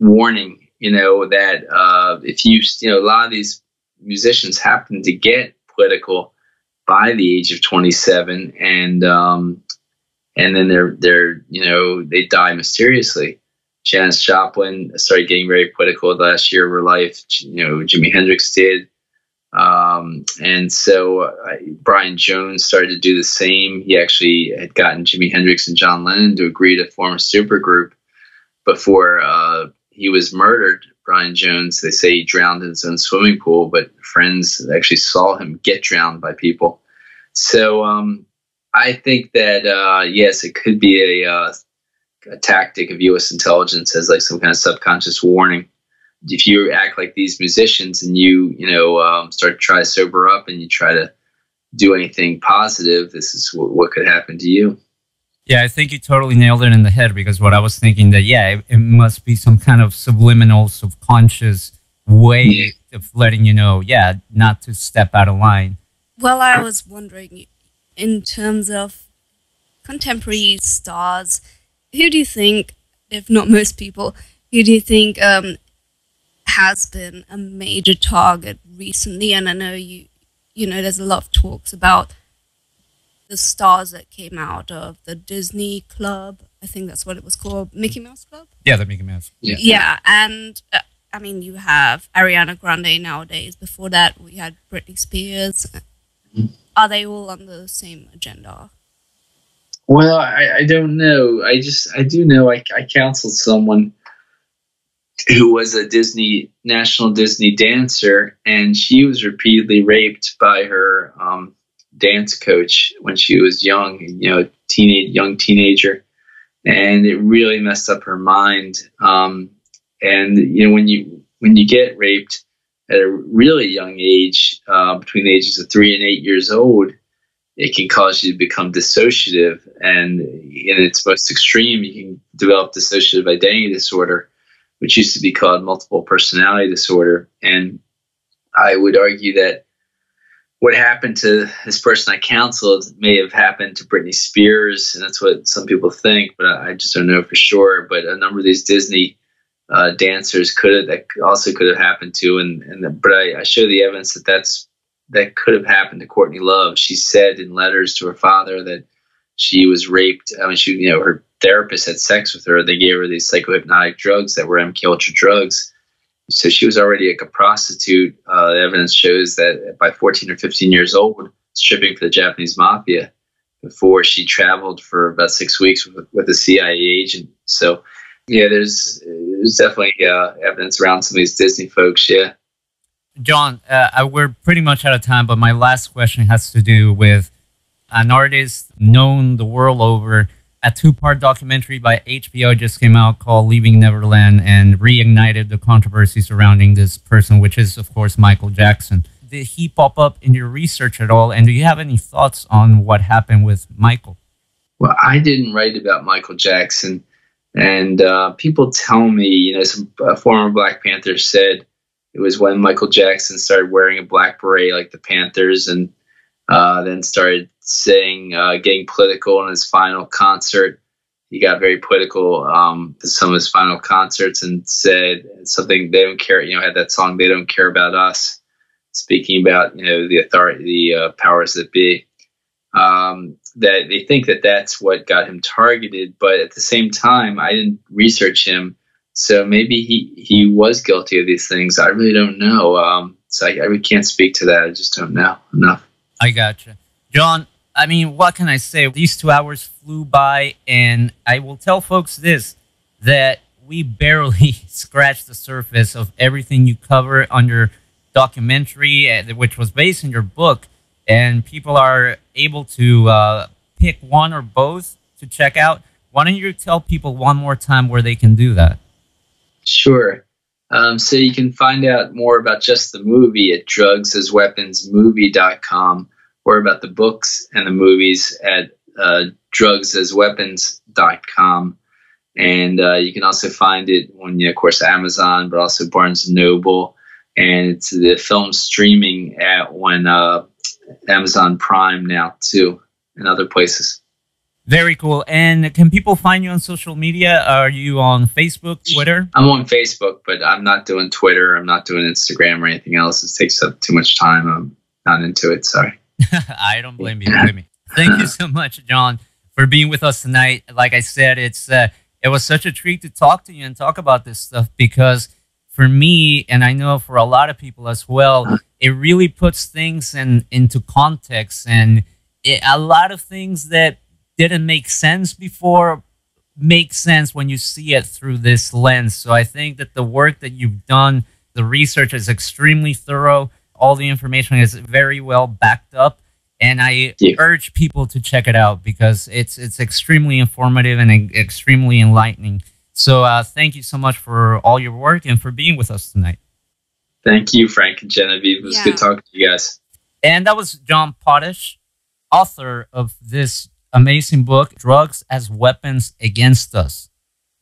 warning. You know that uh, if you you know a lot of these musicians happen to get political by the age of 27, and um, and then they're they're you know they die mysteriously. Janis Joplin started getting very political last year of her life. You know, Jimi Hendrix did. Um, and so uh, Brian Jones started to do the same. He actually had gotten Jimi Hendrix and John Lennon to agree to form a supergroup before uh, he was murdered. Brian Jones, they say he drowned in his own swimming pool, but friends actually saw him get drowned by people. So um, I think that uh, yes, it could be a, uh, a tactic of U.S. intelligence as like some kind of subconscious warning if you act like these musicians and you you know um, start to try to sober up and you try to do anything positive, this is what, what could happen to you. Yeah, I think you totally nailed it in the head because what I was thinking that yeah, it, it must be some kind of subliminal, subconscious way yeah. of letting you know, yeah, not to step out of line. Well, I was wondering, in terms of contemporary stars, who do you think, if not most people, who do you think um, has been a major target recently, and I know you, you know, there's a lot of talks about the stars that came out of the Disney Club. I think that's what it was called, Mickey Mouse Club. Yeah, the Mickey Mouse. Yeah, yeah and uh, I mean, you have Ariana Grande nowadays. Before that, we had Britney Spears. Mm-hmm. Are they all on the same agenda? Well, I, I don't know. I just I do know I, I counseled someone who was a Disney national Disney dancer, and she was repeatedly raped by her um, dance coach when she was young, you know, teenage young teenager, and it really messed up her mind. Um, and you know, when you when you get raped at a really young age, uh, between the ages of three and eight years old, it can cause you to become dissociative, and in its most extreme, you can develop dissociative identity disorder which used to be called multiple personality disorder. And I would argue that what happened to this person I counseled may have happened to Britney Spears, and that's what some people think, but I just don't know for sure. But a number of these Disney uh, dancers could have that also could have happened to, and and but I, I show the evidence that that's that could have happened to Courtney Love. She said in letters to her father that she was raped. I mean, she you know her therapist had sex with her. They gave her these psychohypnotic drugs that were MK Ultra drugs. So she was already like a prostitute. Uh, the evidence shows that by 14 or 15 years old, stripping for the Japanese mafia before she traveled for about six weeks with, with a CIA agent. So, yeah, there's there's definitely uh, evidence around some of these Disney folks. Yeah. John, uh, we're pretty much out of time, but my last question has to do with an artist known the world over a two-part documentary by HBO just came out called Leaving Neverland and reignited the controversy surrounding this person, which is of course Michael Jackson. Did he pop up in your research at all? And do you have any thoughts on what happened with Michael? Well, I didn't write about Michael Jackson, and uh, people tell me, you know, some uh, former Black Panthers said it was when Michael Jackson started wearing a black beret like the Panthers, and uh, then started saying, uh, getting political in his final concert. He got very political um, some of his final concerts and said something they don't care. You know, had that song "They Don't Care About Us," speaking about you know the authority, the uh, powers that be. Um, that they think that that's what got him targeted, but at the same time, I didn't research him, so maybe he he was guilty of these things. I really don't know. Um, so I, I can't speak to that. I just don't know enough. I gotcha. John, I mean, what can I say? These two hours flew by, and I will tell folks this that we barely scratched the surface of everything you cover on your documentary, eh, which was based in your book, and people are able to uh, pick one or both to check out. Why don't you tell people one more time where they can do that? Sure. Um, so you can find out more about just the movie at drugsasweaponsmovie.com or about the books and the movies at uh, drugsasweapons.com. And uh, you can also find it on, you know, of course, Amazon, but also Barnes & Noble. And it's the film streaming at when uh, Amazon Prime now, too, and other places. Very cool. And can people find you on social media? Are you on Facebook, Twitter? I'm on Facebook, but I'm not doing Twitter. I'm not doing Instagram or anything else. It takes up too much time. I'm not into it. Sorry. I don't blame you. Blame me. Thank you so much, John, for being with us tonight. Like I said, it's uh, it was such a treat to talk to you and talk about this stuff because for me, and I know for a lot of people as well, it really puts things in into context and it, a lot of things that didn't make sense before make sense when you see it through this lens. So I think that the work that you've done, the research is extremely thorough. All the information is very well backed up. And I yeah. urge people to check it out because it's it's extremely informative and extremely enlightening. So uh, thank you so much for all your work and for being with us tonight. Thank you, Frank and Genevieve. It was yeah. good talking to you guys. And that was John Potash, author of this amazing book, Drugs as Weapons Against Us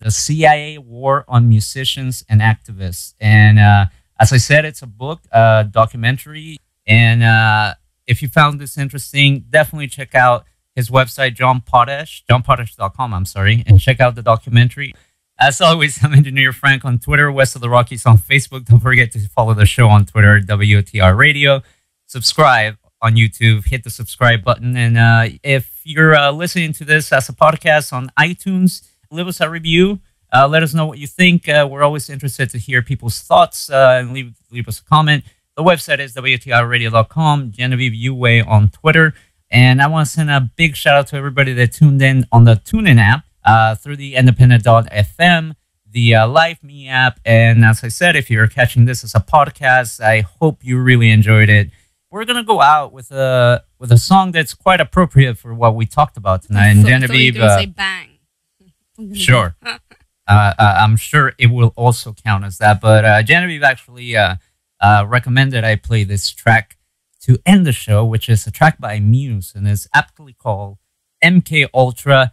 The CIA War on Musicians and Activists. And uh, as I said, it's a book, a documentary. And uh, if you found this interesting, definitely check out his website, John Potash, johnpotash.com, I'm sorry, and check out the documentary. As always, I'm Engineer Frank on Twitter, West of the Rockies on Facebook. Don't forget to follow the show on Twitter, WOTR Radio. Subscribe on YouTube, hit the subscribe button. And uh, if you're uh, listening to this as a podcast on iTunes, leave us a review. Uh, let us know what you think. Uh, we're always interested to hear people's thoughts uh, and leave, leave us a comment. The website is WTRradio.com, Genevieve Uwe on Twitter. And I want to send a big shout out to everybody that tuned in on the TuneIn app uh, through the independent.fm, the uh, Live Me app. And as I said, if you're catching this as a podcast, I hope you really enjoyed it we're gonna go out with a with a song that's quite appropriate for what we talked about tonight. And Genevieve, uh, say bang. sure. uh, uh, I'm sure it will also count as that. But uh, Genevieve actually uh, uh, recommended I play this track to end the show, which is a track by Muse and is aptly called MK Ultra.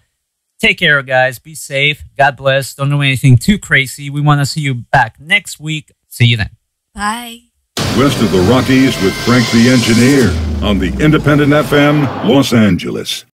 Take care, guys. Be safe. God bless. Don't do anything too crazy. We want to see you back next week. See you then. Bye. West of the Rockies with Frank the Engineer on the Independent FM, Los Angeles.